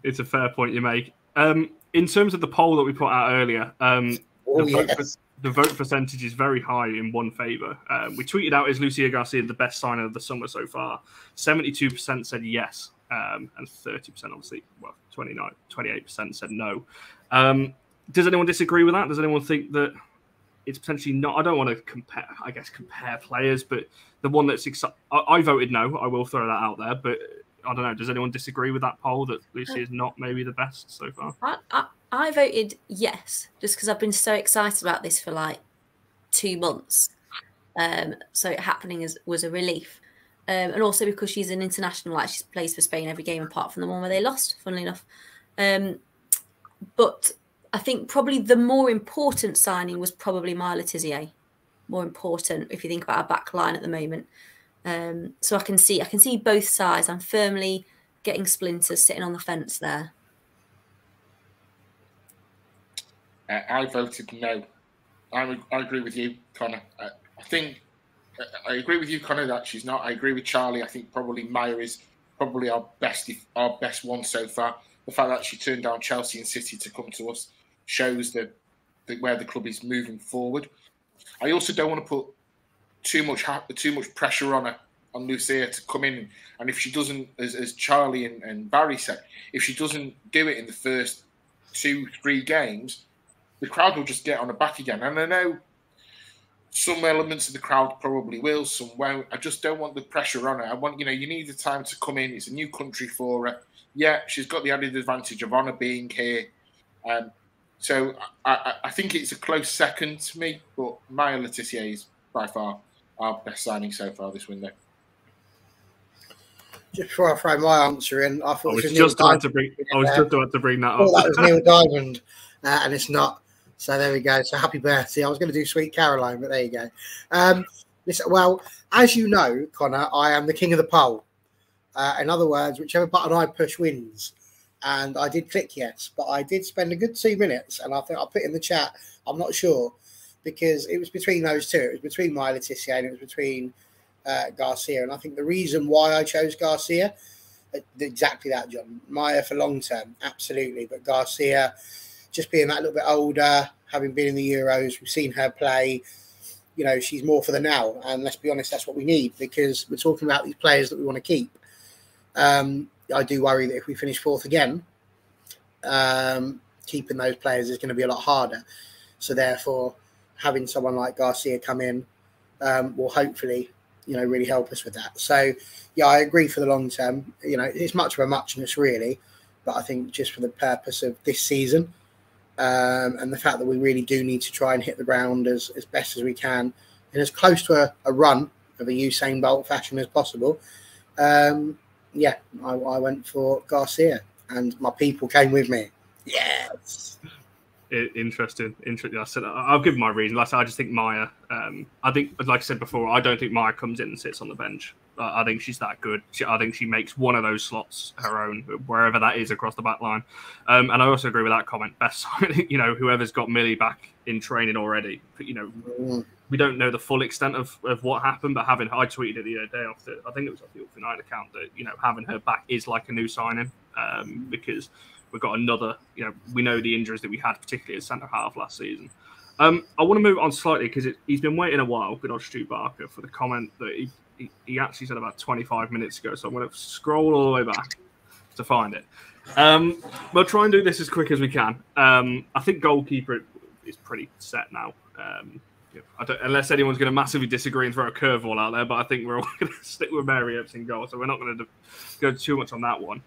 It's a fair point you make. Um, in terms of the poll that we put out earlier, um, Oh, the, vote yes. per- the vote percentage is very high in one favour. Um, we tweeted out is Lucia Garcia the best signer of the summer so far? Seventy-two percent said yes, um, and thirty percent obviously, well, 29, 28 percent said no. Um, does anyone disagree with that? Does anyone think that it's potentially not? I don't want to compare, I guess, compare players, but the one that's exci- I, I voted no. I will throw that out there, but I don't know. Does anyone disagree with that poll that Lucy is not maybe the best so far? I, I, I voted yes, just because I've been so excited about this for like two months. Um, so it happening is, was a relief. Um, and also because she's an international, like she plays for Spain every game apart from the one where they lost, funnily enough. Um, but I think probably the more important signing was probably Maya Le Tissier. More important if you think about our back line at the moment. Um, so I can see I can see both sides. I'm firmly getting splinters sitting on the fence there. Uh, I voted no. I, I agree with you, Connor. Uh, I think uh, I agree with you, Connor, that she's not. I agree with Charlie. I think probably Maya is probably our best, our best one so far. The fact that she turned down Chelsea and City to come to us shows that, that where the club is moving forward. I also don't want to put too much too much pressure on her on Lucia to come in, and if she doesn't, as, as Charlie and, and Barry said, if she doesn't do it in the first two three games, the crowd will just get on her back again. And I know some elements of the crowd probably will, some won't. I just don't want the pressure on her. I want, you know, you need the time to come in. It's a new country for her. Yeah, she's got the added advantage of Ona being here. Um, so I, I, I think it's a close second to me, but Maya Le Tissier is by far our best signing so far this window. Just before I throw my answer in, I thought I it was was just about to bring. I was Yeah. just about to bring that I thought that was Neil Diamond, uh, and it's not. So there we go. So happy birthday. I was going to do Sweet Caroline, but there you go. Um, listen, well, as you know, Connor, I am the king of the poll. Uh, in other words, whichever button I push wins. And I did click yes, but I did spend a good two minutes, and I think I put in the chat. I'm not sure because it was between those two. It was between Maya Le Tissier and it was between uh, Garcia. And I think the reason why I chose Garcia, uh, exactly that, John. Maya for long term, absolutely, but Garcia just being that little bit older, having been in the Euros, we've seen her play. You know, she's more for the now, and let's be honest, that's what we need because we're talking about these players that we want to keep. Um, I do worry that if we finish fourth again, um, keeping those players is going to be a lot harder. So therefore, having someone like Garcia come in um, will hopefully, you know, really help us with that. So yeah, I agree for the long term. You know, it's much of a muchness really, but I think just for the purpose of this season um, and the fact that we really do need to try and hit the ground as, as best as we can and as close to a, a run of a Usain Bolt fashion as possible. Um, yeah, I, I went for Garcia and my people came with me. Yes. Interesting, interesting. I said I'll give my reason. Like I said, I just think Maya. Um, I think, like I said before, I don't think Maya comes in and sits on the bench. I I think she's that good. She, I think she makes one of those slots her own, wherever that is across the back line. Um, and I also agree with that comment. Best, you know, whoever's got Millie back in training already. You know, Mm. We don't know the full extent of, of what happened, but having I tweeted it the other day off the I think it was off the Ultimate account that you know having her back is like a new signing um, because we've got another you know we know the injuries that we had particularly at centre half last season. Um, I want to move on slightly because he's been waiting a while, good old Stu Barker, for the comment that he, he, he actually said about 25 minutes ago. So I'm going to scroll all the way back to find it. Um, we'll try and do this as quick as we can. Um, I think goalkeeper is pretty set now. Um, don't, unless anyone's going to massively disagree and throw a curveball out there, but I think we're all going to stick with Mary Earps in goal, so we're not going to go too much on that one.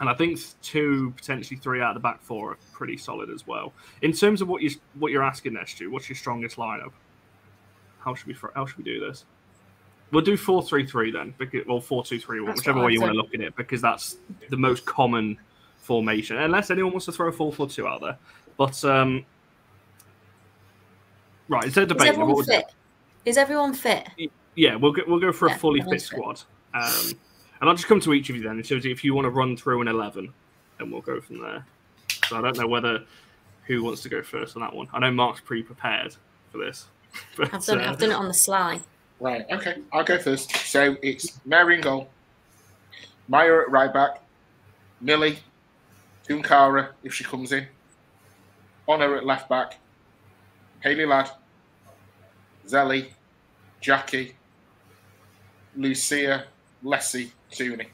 And I think two, potentially three out of the back four are pretty solid as well. In terms of what you what you're asking there, Stu, what's your strongest lineup? How should we how should we do this? We'll do four three three then, because, well four two three one, That's whichever way you want to look at it, because that's the most common formation. Unless anyone wants to throw a four four two out there, but um, right, instead of Is debating, what everyone would fit? Is everyone fit? yeah, we'll go, we'll go for a fully fit squad. Um, and I'll just come to each of you then. and So if you want to run through an 11, then we'll go from there. So I don't know whether who wants to go first on that one. I know Mark's pre prepared for this. But, I've done it. uh, I've done it on the sly. Right, okay, I'll go first. So it's Mary in goal, Maya at right back, Millie, Tounkara if she comes in, Ona at left back, Hayley Ladd, Zelly, Jackie, Lucia, Lessie, Tooney.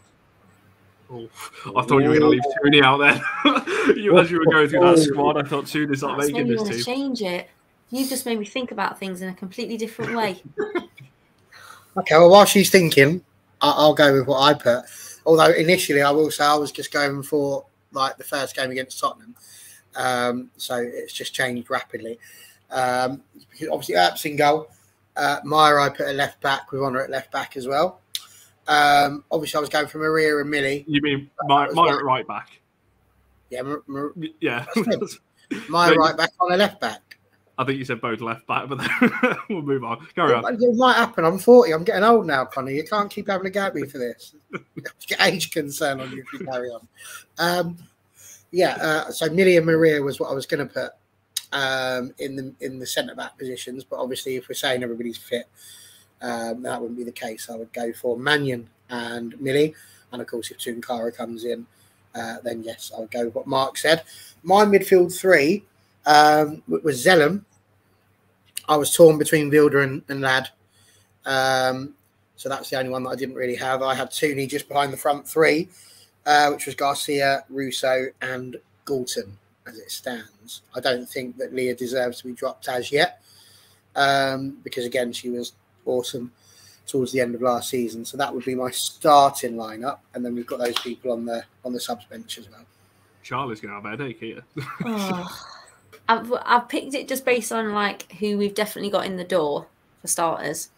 Oh, I thought you were going to leave Tooney out there. you, as you were going through that squad, I thought Tooney's not That's making when you this want to team. change it. You've just made me think about things in a completely different way. Okay, well, while she's thinking, I- I'll go with what I put. Although initially, I will say I was just going for like the first game against Tottenham, um, so it's just changed rapidly. Um, obviously, Earps in goal. Uh, Maya, I put a left back with Ona at left back as well. Um, obviously, I was going for Maria and Millie. You mean my, was my right. back? Yeah, Mar- Mar- Yeah. You- right back on a left back. I think you said both left back, but then we'll move on. Carry on. It, it might happen. I'm 40. I'm getting old now, Connie. You can't keep having a go at me for this. Age concern on you if you carry on. Um, yeah. Uh, so Millie and Maria was what I was going to put um, in the in the centre back positions, but obviously, if we're saying everybody's fit, um, that wouldn't be the case. I would go for Mannion and Millie, and of course, if Tounkara comes in, uh, then yes, I would go with what Mark said. My midfield three um, was Zelem. I was torn between Vilde and, and Ladd. Um, so that's the only one that I didn't really have. I had Tooney just behind the front three, uh, which was Garcia, Russo, and Galton as it stands. I don't think that Leah deserves to be dropped as yet um, because, again, she was awesome towards the end of last season. So that would be my starting lineup. And then we've got those people on the on the subs bench as well. Charlie's going to have a headache here. Oh. I've, I've picked it just based on like who we've definitely got in the door for starters.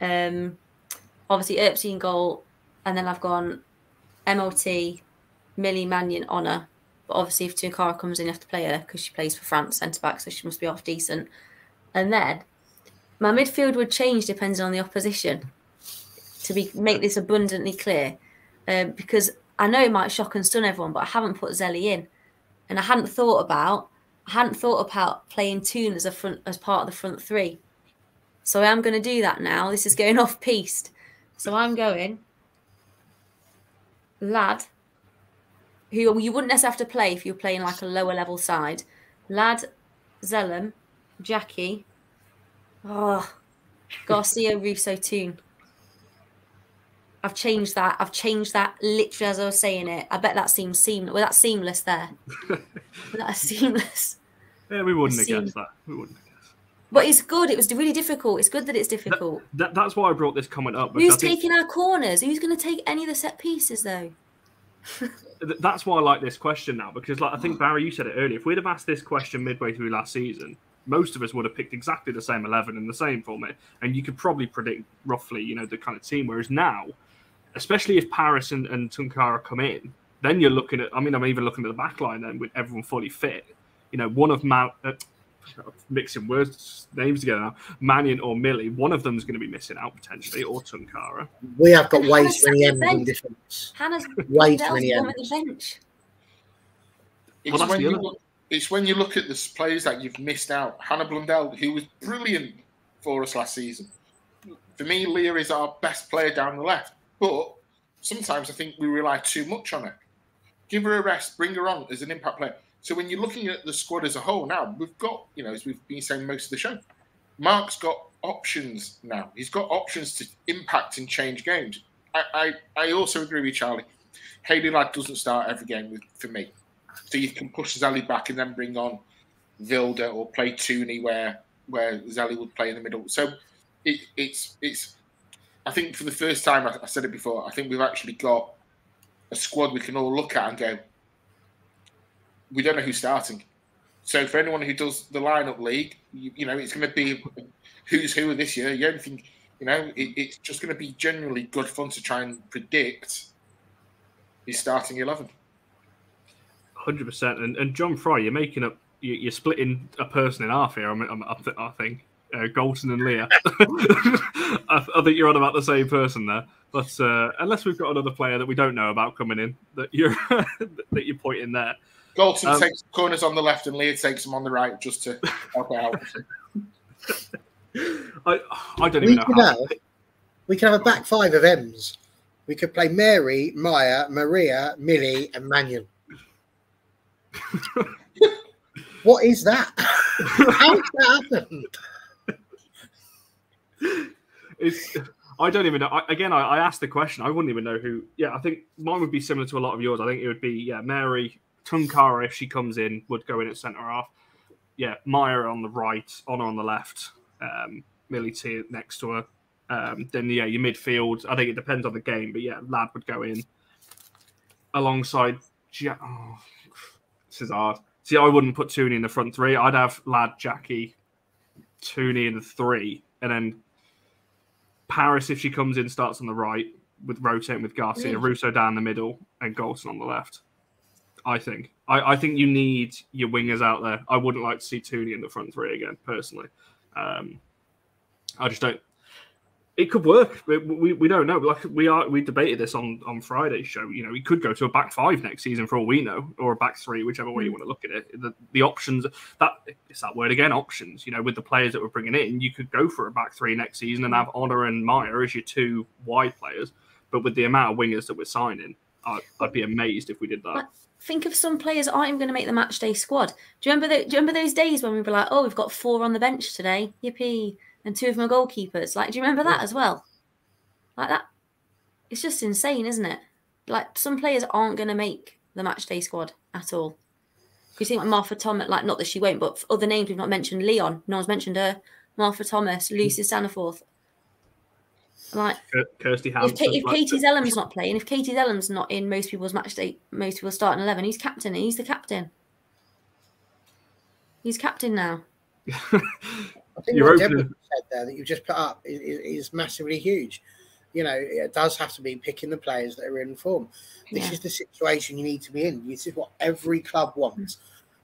Um, obviously Erpsey in goal, and then I've gone MOT, Millie Mannion Ona. But obviously, if Tounkara comes in, you have to play her because she plays for France centre back, so she must be off decent. And then my midfield would change depending on the opposition. To be make this abundantly clear, um, because I know it might shock and stun everyone, but I haven't put Zelly in, and I hadn't thought about I hadn't thought about playing Toone as a front as part of the front three. So I am going to do that now. This is going off piste. So I'm going Ladd, who you wouldn't necessarily have to play if you're playing like a lower level side. Ladd, Zelem, Jackie, oh, Garcia, Russo, Toone. I've changed that. I've changed that literally as I was saying it. I bet that seems seamless. Well, that's seamless there. that's seamless. yeah, we wouldn't have guessed that. We wouldn't have guessed. But it's good. It was really difficult. It's good that it's difficult. That, that's why I brought this comment up. Who's think taking our corners? Who's going to take any of the set pieces though? Th- that's why I like this question now. Because like I think Barry, you said it earlier. If we'd have asked this question midway through last season, most of us would have picked exactly the same eleven in the same format, and you could probably predict roughly, you know, the kind of team. Whereas now, especially if Parris and, and Tounkara come in, then you're looking at. I mean, I'm even looking at the back line then with everyone fully fit. You know, one of Mount. Uh, mixing words names together now. Mannion or Millie, one of them is going to be missing out potentially, or Tounkara. We have got And way Hannah's too many sat on the in bench. defence. Hannah's Way too Rondell's many on at the bench. It's Well, when you look, it's when you look at the players that you've missed out. Hannah Blundell, who was brilliant for us last season. For me, Leah is our best player down the left, but sometimes I think we rely too much on her. Give her a rest, bring her on as an impact player. So when you're looking at the squad as a whole now, we've got, you know, as we've been saying most of the show, Marc's got options now. He's got options to impact and change games. I, I, I also agree with Charlie. Hayley Ladd doesn't start every game with, for me. So you can push Zally back and then bring on Vilde or play Tooney where where Zally would play in the middle. So it, it's it's. I think for the first time, I, I said it before. I think we've actually got a squad we can all look at and go. We don't know who's starting. So for anyone who does the lineup league, you, you know it's going to be who's who this year. You don't think you know it, it's just going to be genuinely good fun to try and predict his starting eleven. Hundred percent, and and John Fry, you're making up, you- you're splitting a person in half here. I'm, I'm, I thi- I think uh, Galton and Leah. I, I think you're on about the same person there, but uh, unless we've got another player that we don't know about coming in, that you're that you're pointing there. Galton Um, takes corners on the left and Leah takes them on the right just to help out. I I don't We even know could how. have we could have a back five of M's. We could play Mary, Maya, Maria, Millie, and Mannion. What is that? How did that happen? It's I don't even know. I, again, I, I asked the question. I wouldn't even know who. Yeah, I think mine would be similar to a lot of yours. I think it would be yeah, Mary Tounkara if she comes in would go in at centre half. Yeah, Maya on the right, Ona on the left, um, Millie T next to her. Um, then yeah, your midfield. I think it depends on the game, but yeah, Ladd would go in alongside. Ja- oh, this is hard. See, I wouldn't put Tooney in the front three. I'd have Ladd, Jackie, Tooney in the three, and then Parris, if she comes in, starts on the right with rotating with Garcia. Russo down the middle, and Galton on the left. I think. I, I think you need your wingers out there. I wouldn't like to see Tooney in the front three again, personally. Um, I just don't. It could work. We, we, we don't know. Like we are, we debated this on on Friday's show. You know, we could go to a back five next season for all we know, or a back three, whichever way you want to look at it. The, the options that it's that word again. Options. You know, with the players that we're bringing in, you could go for a back three next season and have Ona and Maya as your two wide players. But with the amount of wingers that we're signing, I'd, I'd be amazed if we did that. Think of some players aren't even going to make the match day squad. Do you remember? The, do you remember those days when we were like, "Oh, we've got four on the bench today, yippee!" And two of them are goalkeepers. Like, do you remember that as well? Like that, it's just insane, isn't it? Like some players aren't going to make the match day squad at all. You think like Martha Thomas, like not that she won't, but other names we've not mentioned. Leon, no one's mentioned her. Martha Thomas, mm. Lucy Staniforth. Like Kir- Kirsty if, Hampton. Ka- if like- Katie Zelem's not playing, if Katie Zelem's not in most people's match day, most people's starting eleven, he's captain. He's the captain. He's captain now. I think You're what opening- Deborah said there that you've just put up is, is, is massively huge. You know, it does have to be picking the players that are in form. This Yeah. is the situation you need to be in. This is what every club wants.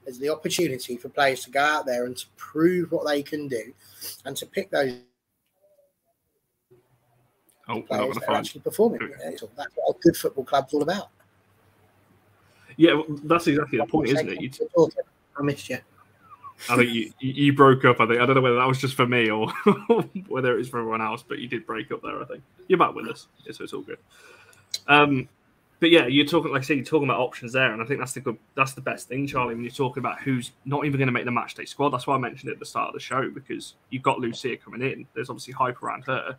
Is the opportunity for players to go out there and to prove what they can do, and to pick those oh, players that are actually performing. That's what a good football club's all about. Yeah, well, that's exactly the point, isn't it? You, I missed you. I think you, you broke up. I think I don't know whether that was just for me or whether it was for everyone else, but you did break up there. I think you're back with us, so it's all good. Um, but yeah, you're talking like I said, you're talking about options there, and I think that's the good, that's the best thing, Charlie. When you're talking about who's not even going to make the match day squad, that's why I mentioned it at the start of the show because you've got Lucia coming in. There's obviously hype around her.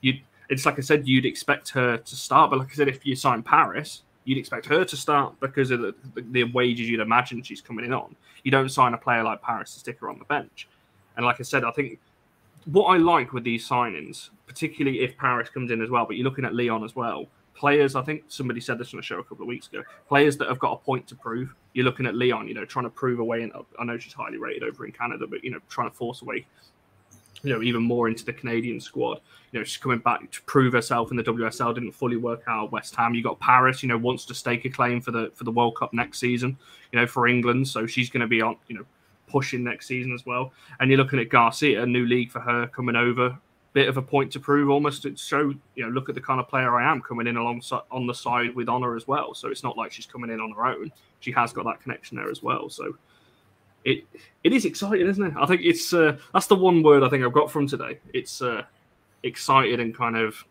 You, it's like I said, you'd expect her to start, but like I said, if you sign Parris, you'd expect her to start because of the, the, wages you'd imagine she's coming in on. You don't sign a player like Parris to stick her on the bench. And like I said, I think what I like with these signings, particularly if Parris comes in as well, but you're looking at Leon as well. Players, I think somebody said this on a show a couple of weeks ago. Players that have got a point to prove. You're looking at Leon, you know, trying to prove a way. In, I know she's highly rated over in Canada, but you know, trying to force a way, you know, even more into the Canadian squad. You know, she's coming back to prove herself in the WSL. Didn't fully work out West Ham. You got Parris, you know, wants to stake a claim for the for the World Cup next season. You know, for England, so she's going to be on, you know, pushing next season as well. And you're looking at Garcia, a new league for her coming over, bit of a point to prove, almost to show, you know, look at the kind of player I am coming in alongside on the side with Ona as well. So it's not like she's coming in on her own. She has got that connection there as well. So it it is exciting, isn't it? I think it's uh, that's the one word I think I've got from today. It's uh, excited and kind of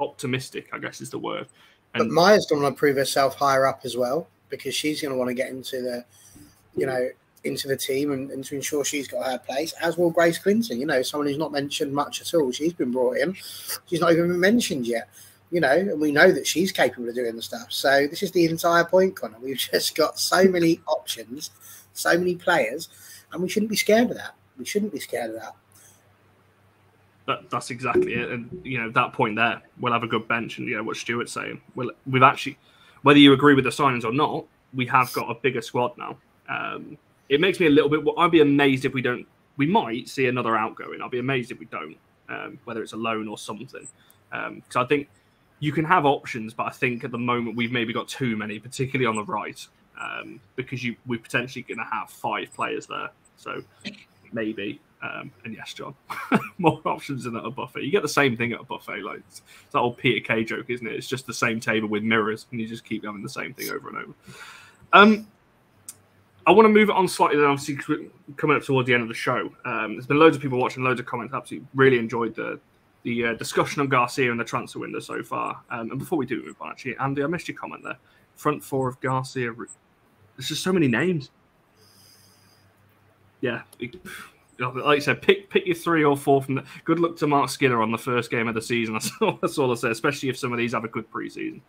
optimistic, I guess is the word. But And Maya's going to want to prove herself higher up as well because she's going to want to get into the, you know, into the team and, and to ensure she's got her place. As will Grace Clinton, you know, someone who's not mentioned much at all. She's been brought in. She's not even been mentioned yet, you know, and we know that she's capable of doing the stuff. So this is the entire point, Connor. We've just got so many options, so many players, and we shouldn't be scared of that. We shouldn't be scared of that. that, that's exactly it. And you know that point there, we'll have a good bench, and you know what Stuart's saying. Well, we've actually, whether you agree with the signings or not, we have got a bigger squad now. Um, it makes me a little bit. I'd be amazed if we don't. We might see another outgoing. I'd be amazed if we don't, um, whether it's a loan or something. Because I think you can have options, but I think at the moment we've maybe got too many, particularly on the right, um, because you we're potentially going to have five players there. So maybe. Um, and yes, John, more options than at a buffet. You get the same thing at a buffet. Like it's, it's that old Peter Kay joke, isn't it? It's just the same table with mirrors, and you just keep having the same thing over and over. Um, I want to move it on slightly. Then, obviously, coming up towards the end of the show. Um, there's been loads of people watching, loads of comments. Absolutely, really enjoyed the the uh, discussion on Garcia and the transfer window so far. Um, and before we do move on, actually, Andy, I missed your comment there. Front four of Garcia. There's just so many names. yeah, like I said, pick pick your three or four from the. Good luck to Marc Skinner on the first game of the season. That's all, that's all I say. Especially if some of these have a good preseason.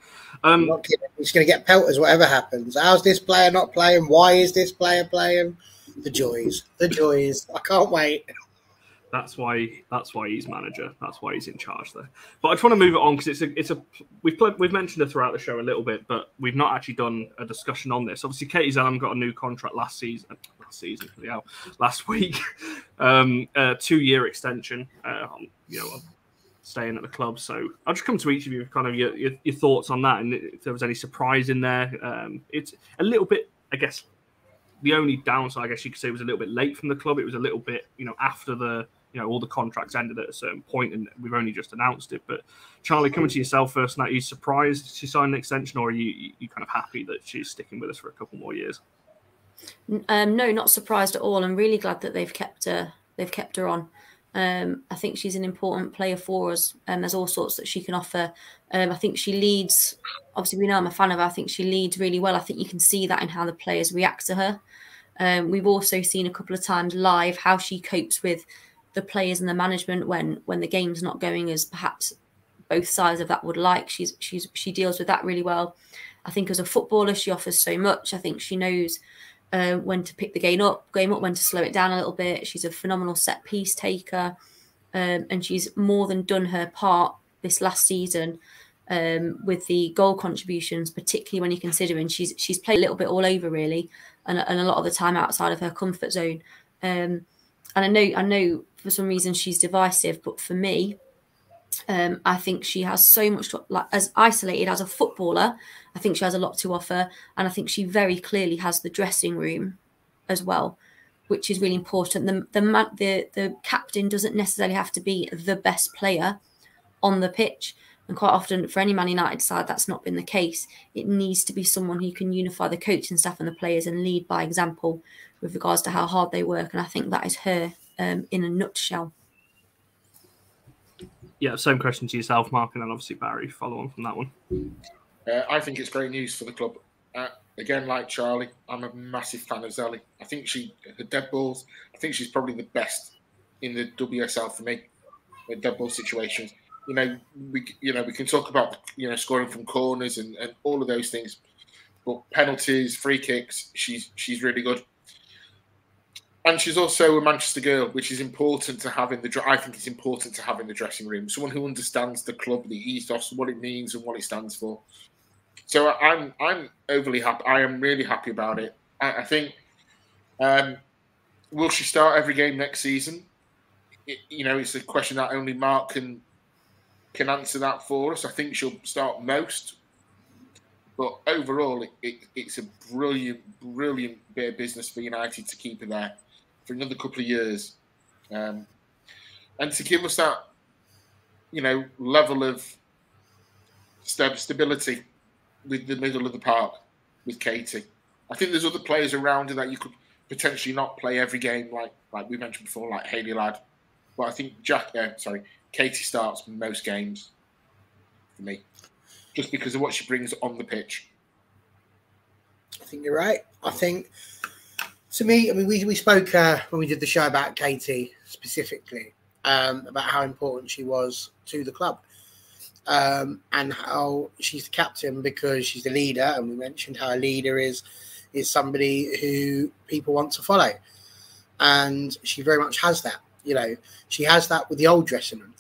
Um. He's going to get pelters, whatever happens. How's this player not playing? Why is this player playing? The joys, the joys. I can't wait. That's why. That's why he's manager. That's why he's in charge there. But I just want to move it on because it's a. It's a. We've played, we've mentioned it throughout the show a little bit, but we've not actually done a discussion on this. Obviously, Katie Zelem got a new contract last season. Last season, yeah, last week, um, a two-year extension. Uh, you know, staying at the club. So I'll just come to each of you, kind of your, your, your thoughts on that, and if there was any surprise in there. Um, it's a little bit, I guess. The only downside, I guess you could say, was a little bit late from the club. It was a little bit, you know, after the you know all the contracts ended at a certain point, and we've only just announced it. But Charlie, coming to yourself first, now, are you surprised she signed an extension, or are you you kind of happy that she's sticking with us for a couple more years? Um, no, not surprised at all. I'm really glad that they've kept her. They've kept her on. Um, I think she's an important player for us, and there's all sorts that she can offer. Um, I think she leads. Obviously, we know I'm a fan of her. I think she leads really well. I think you can see that in how the players react to her. Um, we've also seen a couple of times live how she copes with the players and the management when when the game's not going as perhaps both sides of that would like. She's she's she deals with that really well. I think as a footballer, she offers so much. I think she knows uh, when to pick the game up, game up, when to slow it down a little bit. She's a phenomenal set piece taker, um, and she's more than done her part this last season um, with the goal contributions, particularly when you're considering she's she's played a little bit all over really, and, and a lot of the time outside of her comfort zone. Um, and I know I know for some reason she's divisive, but for me, um, I think she has so much to, like as isolated as a footballer. I think she has a lot to offer, and I think she very clearly has the dressing room as well, which is really important. The the the, the captain doesn't necessarily have to be the best player on the pitch. And quite often, for any Man United side, that's not been the case. It needs to be someone who can unify the coaching staff and the players and lead by example with regards to how hard they work. And I think that is her um, in a nutshell. Yeah, same question to yourself, Mark, and then obviously Barry, follow on from that one. Uh, I think it's great news for the club. Uh, again, like Charlie, I'm a massive fan of Zelly. I think she, her dead balls, I think she's probably the best in the WSL for me, with dead ball situations. You know, we you know we can talk about you know scoring from corners and, and all of those things, but penalties, free kicks, she's she's really good and she's also a Manchester girl, which is important to have in the. I think it's important to have in the dressing room. Someone who understands the club, the ethos, what it means, and what it stands for. So I'm I'm overly happy. I am really happy about it. I, I think. Um, will she start every game next season? It, you know, it's a question that only Marc can can answer that for us. I think she'll start most, but overall, it, it, it's a brilliant, brilliant bit of business for United to keep her there for another couple of years, um, and to give us that, you know, level of stability with the middle of the park with Katie. I think there's other players around her that you could potentially not play every game, like like we mentioned before, like Hayley Ladd. But I think Jack, uh, sorry, Katie starts most games for me, just because of what she brings on the pitch. I think you're right. I think to me, I mean, we, we spoke uh, when we did the show about Katie specifically um, about how important she was to the club um, and how she's the captain because she's the leader. And we mentioned how a leader is is somebody who people want to follow, and she very much has that. You know, she has that with the old dressing room.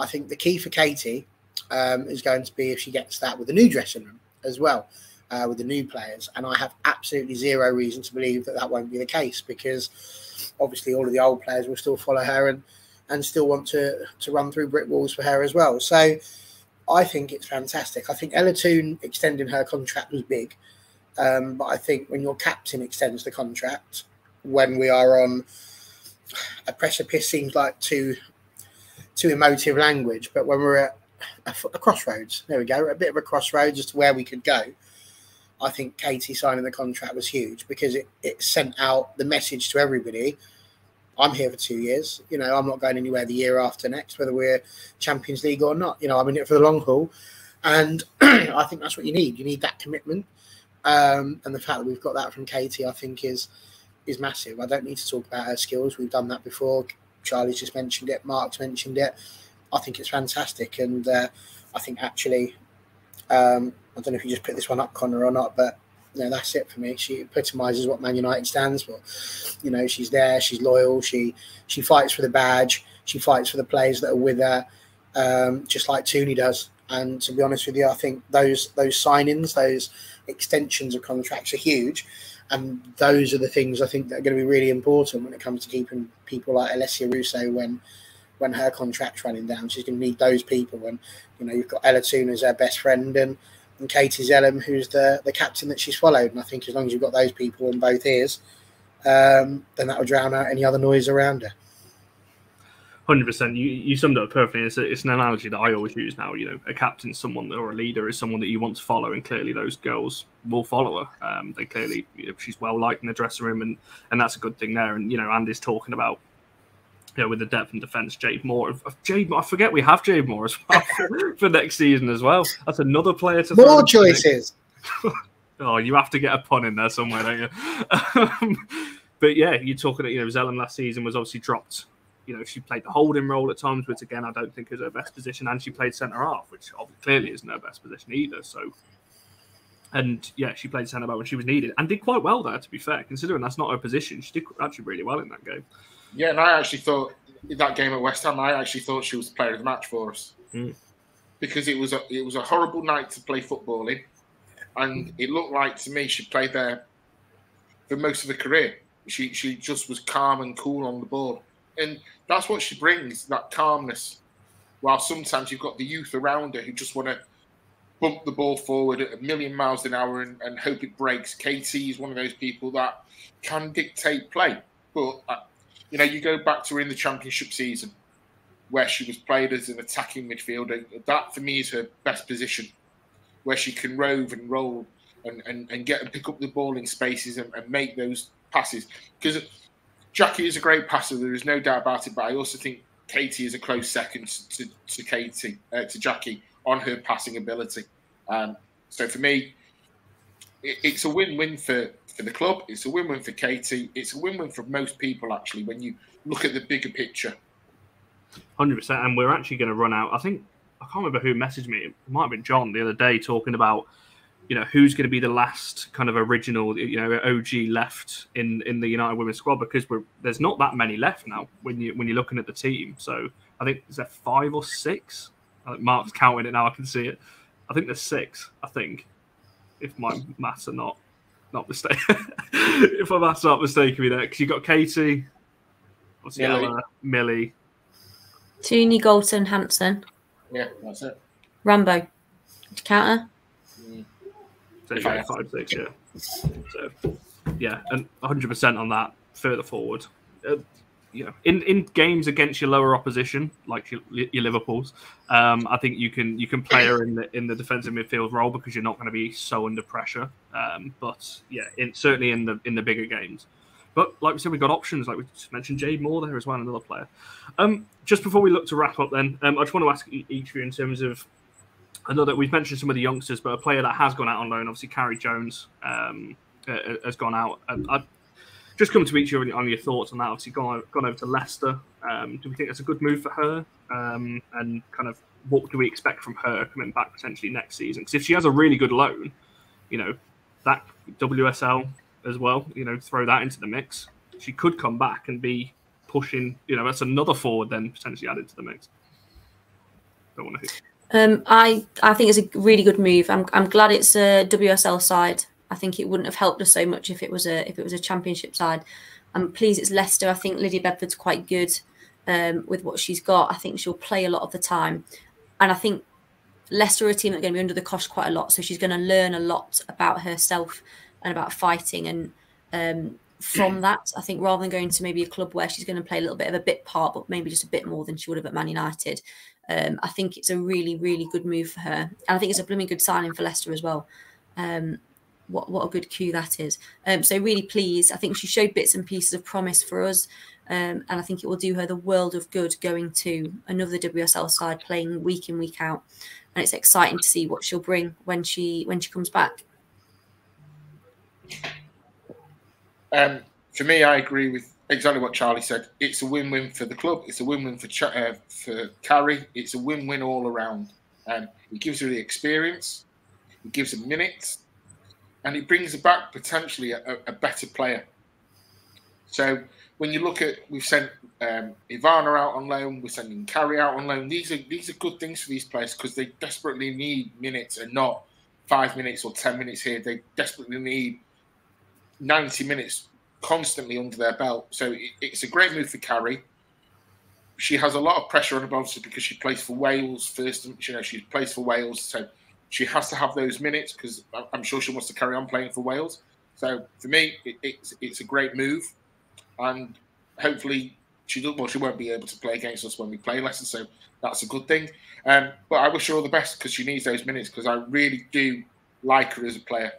I think the key for Katie um, is going to be if she gets that with the new dressing room as well uh, with the new players. And I have absolutely zero reason to believe that that won't be the case because obviously all of the old players will still follow her and and still want to to run through brick walls for her as well. So I think it's fantastic. I think Ella Toone extending her contract was big. Um, but I think when your captain extends the contract, when we are on a precipice seems like too too emotive language, but when we're at a, a crossroads, there we go, a bit of a crossroads as to where we could go. I think Katie signing the contract was huge because it, it sent out the message to everybody. I'm here for two years. You know, I'm not going anywhere the year after next, whether we're Champions League or not. You know, I'm in it for the long haul. And I think that's what you need. You need that commitment. Um, and the fact that we've got that from Katie, I think, is is massive. I don't need to talk about her skills. We've done that before. Charlie's just mentioned it. Mark's mentioned it. I think it's fantastic, and uh, I think actually, um, I don't know if you just put this one up, Connor, or not, but you know, that's it for me. She epitomises what Man United stands for. You know, she's there, she's loyal, she she fights for the badge, she fights for the players that are with her, um, just like Tooney does. And to be honest with you, I think those those signings, those extensions of contracts are huge. And those are the things I think that are going to be really important when it comes to keeping people like Alessia Russo when when her contract's running down. She's going to need those people. And you know, you've got Ella Toone as her best friend, and and Katie Zelem, who's the the captain that she's followed. And I think as long as you've got those people in both ears, um, then that will drown out any other noise around her. Hundred percent. You you summed it up perfectly. It's, a, it's an analogy that I always use now. You know, a captain, someone or a leader is someone that you want to follow, and clearly those girls will follow her. Um, they clearly, you know, she's well liked in the dressing room, and and that's a good thing there. And you know, Andy's talking about you know, with the depth and defense, Jade Moore. Jade, I forget we have Jade Moore as well for next season as well. That's another player to more choices. oh, you have to get a pun in there somewhere, don't you? Um, but yeah, you're talking. That you know, Zelem last season was obviously dropped you know, she played the holding role at times, which again I don't think is her best position, and she played centre half, which clearly isn't her best position either. So, and yeah, she played centre back when she was needed and did quite well there. To be fair, considering that's not her position, she did actually really well in that game. Yeah, and I actually thought that game at West Ham, I actually thought she was the player of the match for us mm. because it was a it was a horrible night to play football in, and it looked like to me she played there for most of her career. She she just was calm and cool on the ball and that's what she brings that calmness. While sometimes you've got the youth around her who just want to bump the ball forward at a million miles an hour and, and hope it breaks. Katie is one of those people that can dictate play, but uh, you know you go back to her in the championship season where she was played as an attacking midfielder. That for me is her best position, where she can rove and roll and, and, and get and pick up the ball in spaces and, and make those passes because Jackie is a great passer. There is no doubt about it. But I also think Katie is a close second to, to Katie, uh, to Jackie on her passing ability. Um, so for me, it, it's a win-win for, for the club. It's a win-win for Katie. It's a win-win for most people actually when you look at the bigger picture. Hundred percent. And we're actually going to run out. I think I can't remember who messaged me. It might have been John the other day talking about you know who's going to be the last kind of original you know OG left in in the United Women's squad because we're there's not that many left now when you when you're looking at the team. So I think is there five or six? Mark's counting it now. I can see it. I think there's six. I think if my maths are not not mistaken, if my maths aren't mistaken me there, because you've got Katie, what's Millie. Ella, Millie, Tooney, Galton, Hanson. Yeah, that's it. Rambo. Counter. So five, five, six, yeah. So yeah, and 100 percent on that further forward. Uh, in, in games against your lower opposition, like your, your Liverpool's, um, I think you can you can play her in the in the defensive midfield role because you're not going to be so under pressure. Um, but yeah, in, certainly in the in the bigger games. But like we said, we've got options. Like we mentioned, Jade Moore there as well, another player. Um, just before we look to wrap up, then um, I just want to ask each of you in terms of I know that we've mentioned some of the youngsters, but a player that has gone out on loan, obviously, Carrie Jones um, uh, has gone out. I'd just come to each you on your thoughts on that. Obviously, gone, gone over to Leicester. Um, do we think that's a good move for her? Um, and kind of what do we expect from her coming back potentially next season? Because if she has a really good loan, you know, that WSL as well, you know, throw that into the mix. She could come back and be pushing, you know, that's another forward then potentially added to the mix. Don't want to. Um, I I think it's a really good move. I'm I'm glad it's a WSL side. I think it wouldn't have helped us so much if it was a if it was a championship side. I'm pleased it's Leicester. I think Lydia Bedford's quite good um, with what she's got. I think she'll play a lot of the time, and I think Leicester are a team that are going to be under the cosh quite a lot. So she's going to learn a lot about herself and about fighting. And um, from that, I think rather than going to maybe a club where she's going to play a little bit of a bit part, but maybe just a bit more than she would have at Man United, um, I think it's a really, really good move for her. And I think it's a blooming good signing for Leicester as well. Um, what, what a good cue that is. Um, so, really pleased. I think she showed bits and pieces of promise for us. Um, and I think it will do her the world of good going to another WSL side playing week in, week out. And it's exciting to see what she'll bring when she when she comes back. Um, for me, I agree with exactly what Charlie said. It's a win-win for the club. It's a win-win for uh, for Carrie. It's a win-win all around. Um, it gives her the experience. It gives her minutes, and it brings back potentially a, a better player. So when you look at, we've sent um, Ivana out on loan, we're sending Carrie out on loan. These are these are good things for these players because they desperately need minutes and not five minutes or ten minutes here. They desperately need ninety minutes constantly under their belt. So it, it's a great move for Carrie. She has a lot of pressure on her obviously because she plays for Wales first. You know she plays for Wales, so she has to have those minutes because I'm sure she wants to carry on playing for Wales. So for me, it, it's it's a great move and hopefully she does. Well, she won't be able to play against us when we play Leicester, so that's a good thing. Um, but I wish her all the best because she needs those minutes because I really do like her as a player.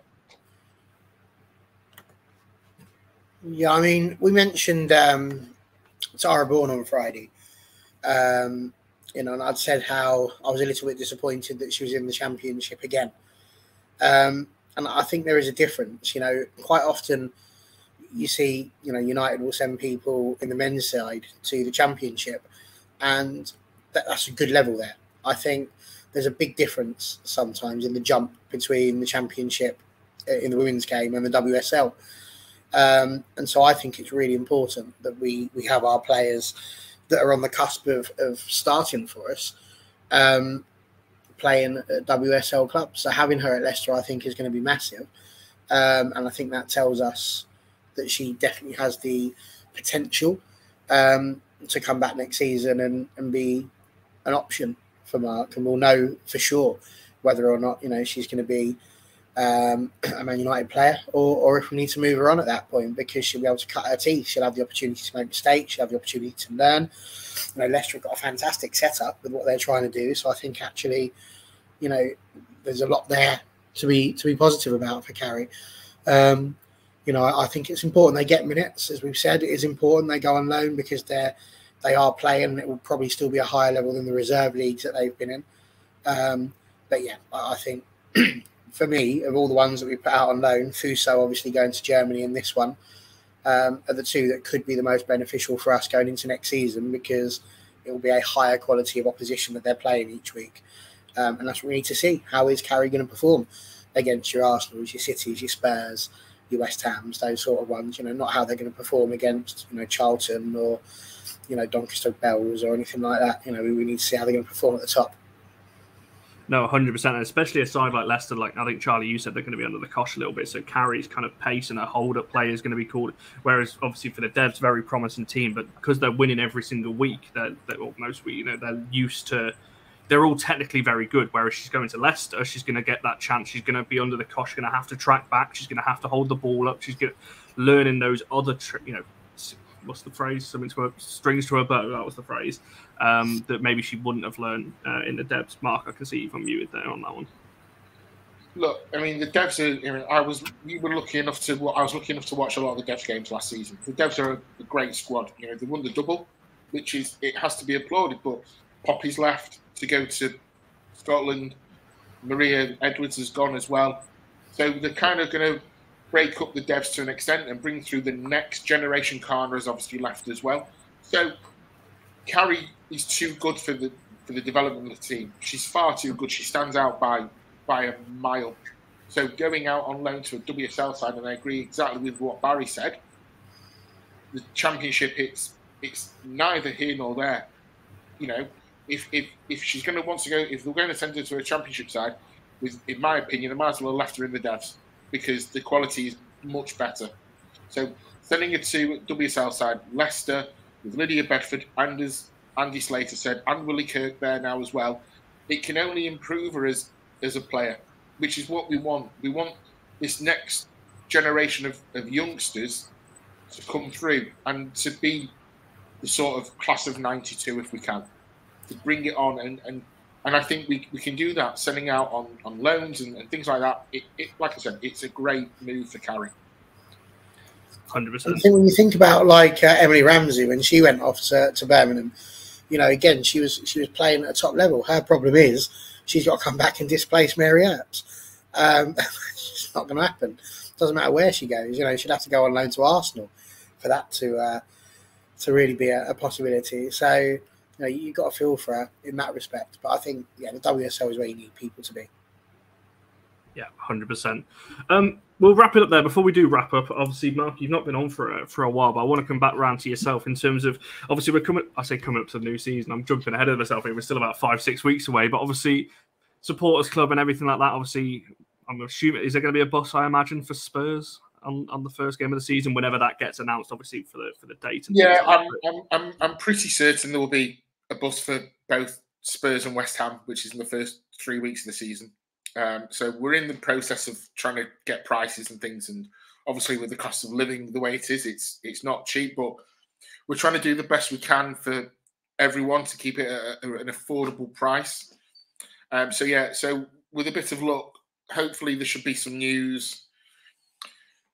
Yeah, I mean, we mentioned um, Tara Bourne on Friday. Um, you know, and I'd said how I was a little bit disappointed that she was in the championship again. Um, and I think there is a difference. You know, quite often you see, you know, United will send people in the men's side to the championship, and that, that's a good level there. I think there's a big difference sometimes in the jump between the championship uh, in the women's game and the WSL. Um, and so I think it's really important that we we have our players that are on the cusp of, of starting for us um, playing at WSL clubs. So having her at Leicester, I think, is going to be massive. Um, and I think that tells us that she definitely has the potential um, to come back next season and, and be an option for Marc. And we'll know for sure whether or not you know she's going to be um, a Man United player, or, or if we need to move her on at that point because she'll be able to cut her teeth. She'll have the opportunity to make mistakes. She'll have the opportunity to learn. You know, Leicester have got a fantastic setup with what they're trying to do. So I think actually, you know, there's a lot there to be to be positive about for Carrie. Um, you know, I, I think it's important they get minutes. As we've said, it is important they go on loan because they're they are playing and it will probably still be a higher level than the reserve leagues that they've been in. Um, but yeah, I, I think for me, of all the ones that we put out on loan, Fuso obviously going to Germany in this one um, are the two that could be the most beneficial for us going into next season because it will be a higher quality of opposition that they're playing each week. Um, and that's what we need to see. How is Carrie going to perform against your Arsenals, your Cities, your Spurs, your West Hams, those sort of ones. You know, not how they're going to perform against you know Charlton or you know Doncaster Belles or anything like that. You know, we, we need to see how they're going to perform at the top. No, 100%. especially a side like Leicester, like I think Charlie, you said they're going to be under the cosh a little bit. So Carrie's kind of pace and a hold up play is going to be called. Whereas obviously for the Devs, very promising team, but because they're winning every single week, they're, they're well, most week, you know, they're used to they're all technically very good. Whereas she's going to Leicester, she's going to get that chance. She's going to be under the cosh, going to have to track back. She's going to have to hold the ball up. She's going to learn in those other, you know, what's the phrase? Something to her strings to her bow. That was the phrase um, that maybe she wouldn't have learned uh, in the Devs. Mark, I can see you've unmuted there on that one. Look, I mean, the Devs are. I, mean, I was. We were lucky enough to. I was lucky enough to watch a lot of the Devs games last season. The Devs are a great squad. You know, they won the double, which is it has to be applauded. But Poppy's left to go to Scotland. Maria Edwards has gone as well. So they're kind of going to break up the devs to an extent and bring through the next generation. Kana has obviously left as well. So Carrie is too good for the for the development of the team. She's far too good. She stands out by by a mile. So going out on loan to a WSL side, and I agree exactly with what Barry said. The championship, it's it's neither here nor there. You know, if if if she's going to want to go, if they're going to send her to a championship side, with in my opinion, they might as well have left her in the devs because the quality is much better. So sending it to WSL side, Leicester with Lydia Bedford and as Andy Slater said, and Willie Kirk there now as well. It can only improve her as as a player, which is what we want. We want this next generation of, of youngsters to come through and to be the sort of class of 92 if we can to bring it on and and and I think we, we can do that, sending out on, on loans and, and things like that. It, it, like I said, it's a great move for Carrie. Hundred percent. I think when you think about like uh, Emily Ramsey when she went off to, to Birmingham, you know, again she was she was playing at a top level. Her problem is she's got to come back and displace Mary Earps. Um, it's not going to happen. Doesn't matter where she goes. You know, she'd have to go on loan to Arsenal. for that to uh, to really be a, a possibility. So you know, you got to feel for her in that respect. But I think yeah, the WSL is where you need people to be. Yeah, hundred percent. Um, we'll wrap it up there. Before we do wrap up, obviously, Mark, you've not been on for a, for a while, but I want to come back round to yourself in terms of obviously we're coming. I say coming up to the new season. I'm jumping ahead of myself. Here. We're still about five six weeks away, but obviously supporters club and everything like that. Obviously, I'm assuming is there going to be a bus? I imagine for Spurs on, on the first game of the season whenever that gets announced. Obviously for the for the date. yeah, I'm, I'm I'm I'm pretty certain there will be a bus for both Spurs and West Ham, which is in the first three weeks of the season. Um, so we're in the process of trying to get prices and things, and obviously with the cost of living the way it is, it's it's not cheap, but we're trying to do the best we can for everyone to keep it at an affordable price. Um, so yeah, so with a bit of luck, hopefully there should be some news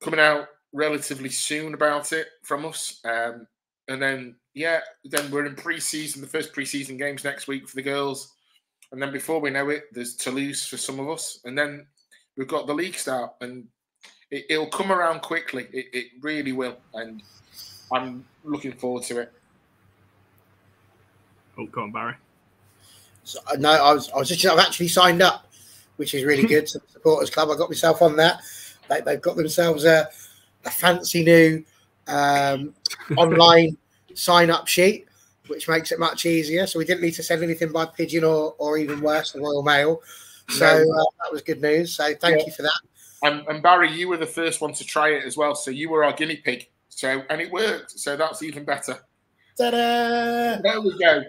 coming out relatively soon about it from us. Um, and then yeah, then we're in pre-season, the first pre-season games next week for the girls. And then before we know it, there's Toulouse for some of us. And then we've got the league start and it, will come around quickly. It, it really will. And I'm looking forward to it. Oh, go on, Barry. So, uh, no, I was, I was just, I've actually signed up, which is really good. so the supporters club. I got myself on that. They, have got themselves a, a fancy new um, online sign up sheet, which makes it much easier. So we didn't need to send anything by pigeon or, or even worse, the Royal Mail. So uh, that was good news. So thank yeah. you for that. And, and Barry, you were the first one to try it as well. So you were our guinea pig. So and it worked. So that's even better. Ta-da! There we go.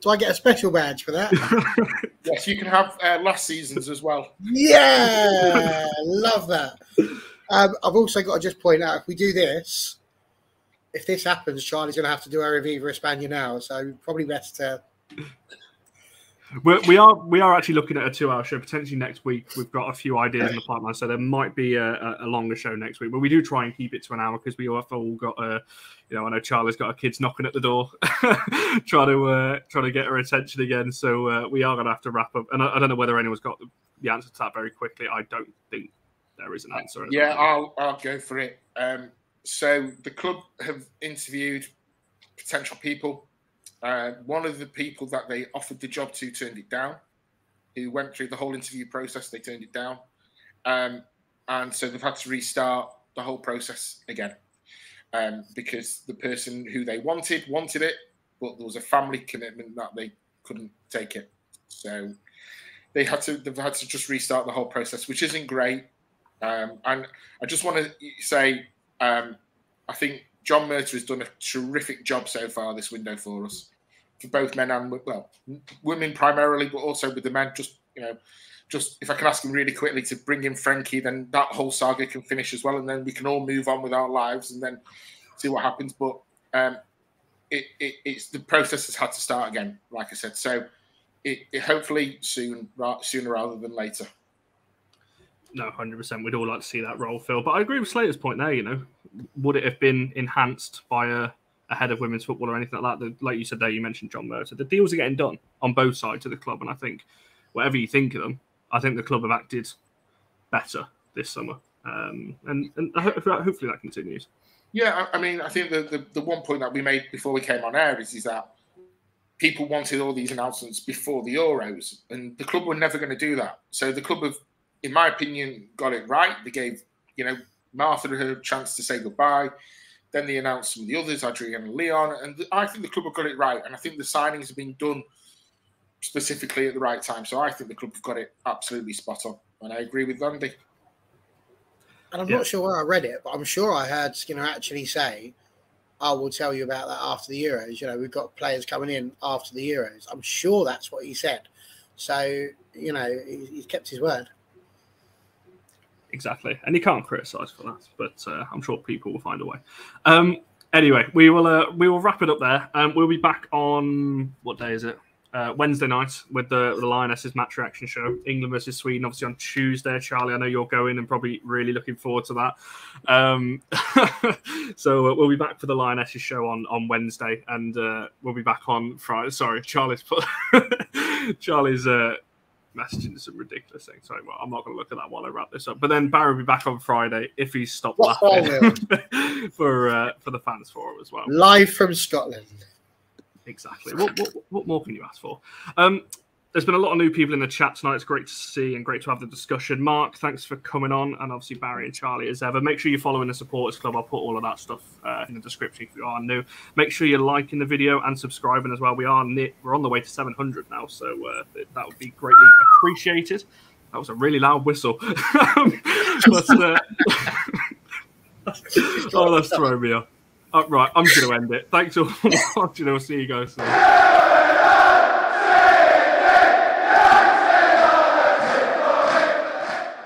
Do I get a special badge for that? yes, you can have uh, last season's as well. Yeah, love that. Um, I've also got to just point out if we do this, if this happens, Charlie's going to have to do a Viva España now. So probably best to we're, we are we are actually looking at a two-hour show potentially next week. We've got a few ideas in the pipeline, so there might be a, a longer show next week. But we do try and keep it to an hour because we have all got a, you know, I know Charlie's got her kids knocking at the door, trying to uh, trying to get her attention again. So uh, we are going to have to wrap up. And I, I, don't know whether anyone's got the answer to that very quickly. I don't think there is an answer. Yeah, I'll I'll go for it. Um, so the club have interviewed potential people uh, one of the people that they offered the job to turned it down. Who went through the whole interview process, they turned it down, um, and so they've had to restart the whole process again um, because the person who they wanted wanted it, but there was a family commitment that they couldn't take it. So they had to they've had to just restart the whole process, which isn't great. Um, and I just want to say, um, I think John Murtough has done a terrific job so far this window for us for both men and well, women primarily, but also with the men. Just you know, just if I can ask him really quickly to bring in Frankie, then that whole saga can finish as well, and then we can all move on with our lives and then see what happens. But um, it, it, it's the process has had to start again, like I said. So it, it hopefully soon, sooner rather than later. No, hundred percent. We'd all like to see that role fill, but I agree with Slater's point there. You know, would it have been enhanced by a head of women's football or anything like that. The, like you said there, you mentioned John Murtough. The deals are getting done on both sides of the club, and I think whatever you think of them, I think the club have acted better this summer, um, and and hopefully that continues. Yeah, I mean, I think the, the, the one point that we made before we came on air is is that people wanted all these announcements before the Euros, and the club were never going to do that. So the club have, in my opinion, got it right. They gave you know Martha her chance to say goodbye. Then they announced some of the others, Adriana Leon, and I think the club have got it right. And I think the signings have been done specifically at the right time. So I think the club have got it absolutely spot on. And I agree with Andy. And I'm yeah. not sure where I read it, but I'm sure I heard Skinner actually say, I will tell you about that after the Euros. You know, we've got players coming in after the Euros. I'm sure that's what he said. So, you know, he's kept his word exactly. And you can't criticize for that, but uh, I'm sure people will find a way. Um, anyway, we will uh, we will wrap it up there. Um, we'll be back on what day is it? Uh, Wednesday night with the, the Lionesses match reaction show, England versus Sweden, obviously on Tuesday. Charlie, I know you're going and probably really looking forward to that. Um, so uh, we'll be back for the Lionesses show on, on Wednesday, and uh, we'll be back on Friday. Sorry, Charlie's put Charlie's uh, messaging some ridiculous things. Sorry, well, I'm not going to look at that while I wrap this up. But then Barry will be back on Friday if he's stopped What laughing for uh, for the fans forum as well. Live from Scotland. Exactly. What, what, what more can you ask for? Um, there's been a lot of new people in the chat tonight. It's great to see and great to have the discussion. Mark, thanks for coming on, and obviously Barry and Charlie as ever. Make sure you're following the supporters club. I'll put all of that stuff uh, in the description if you are new. Make sure you're liking the video and subscribing as well. We are near, we're on the way to 700 now, so uh, that would be greatly appreciated. That was a really loud whistle. but, uh, oh, that's throwing me off. Right, I'm going to end it. Thanks all for watching. I'll see you guys soon.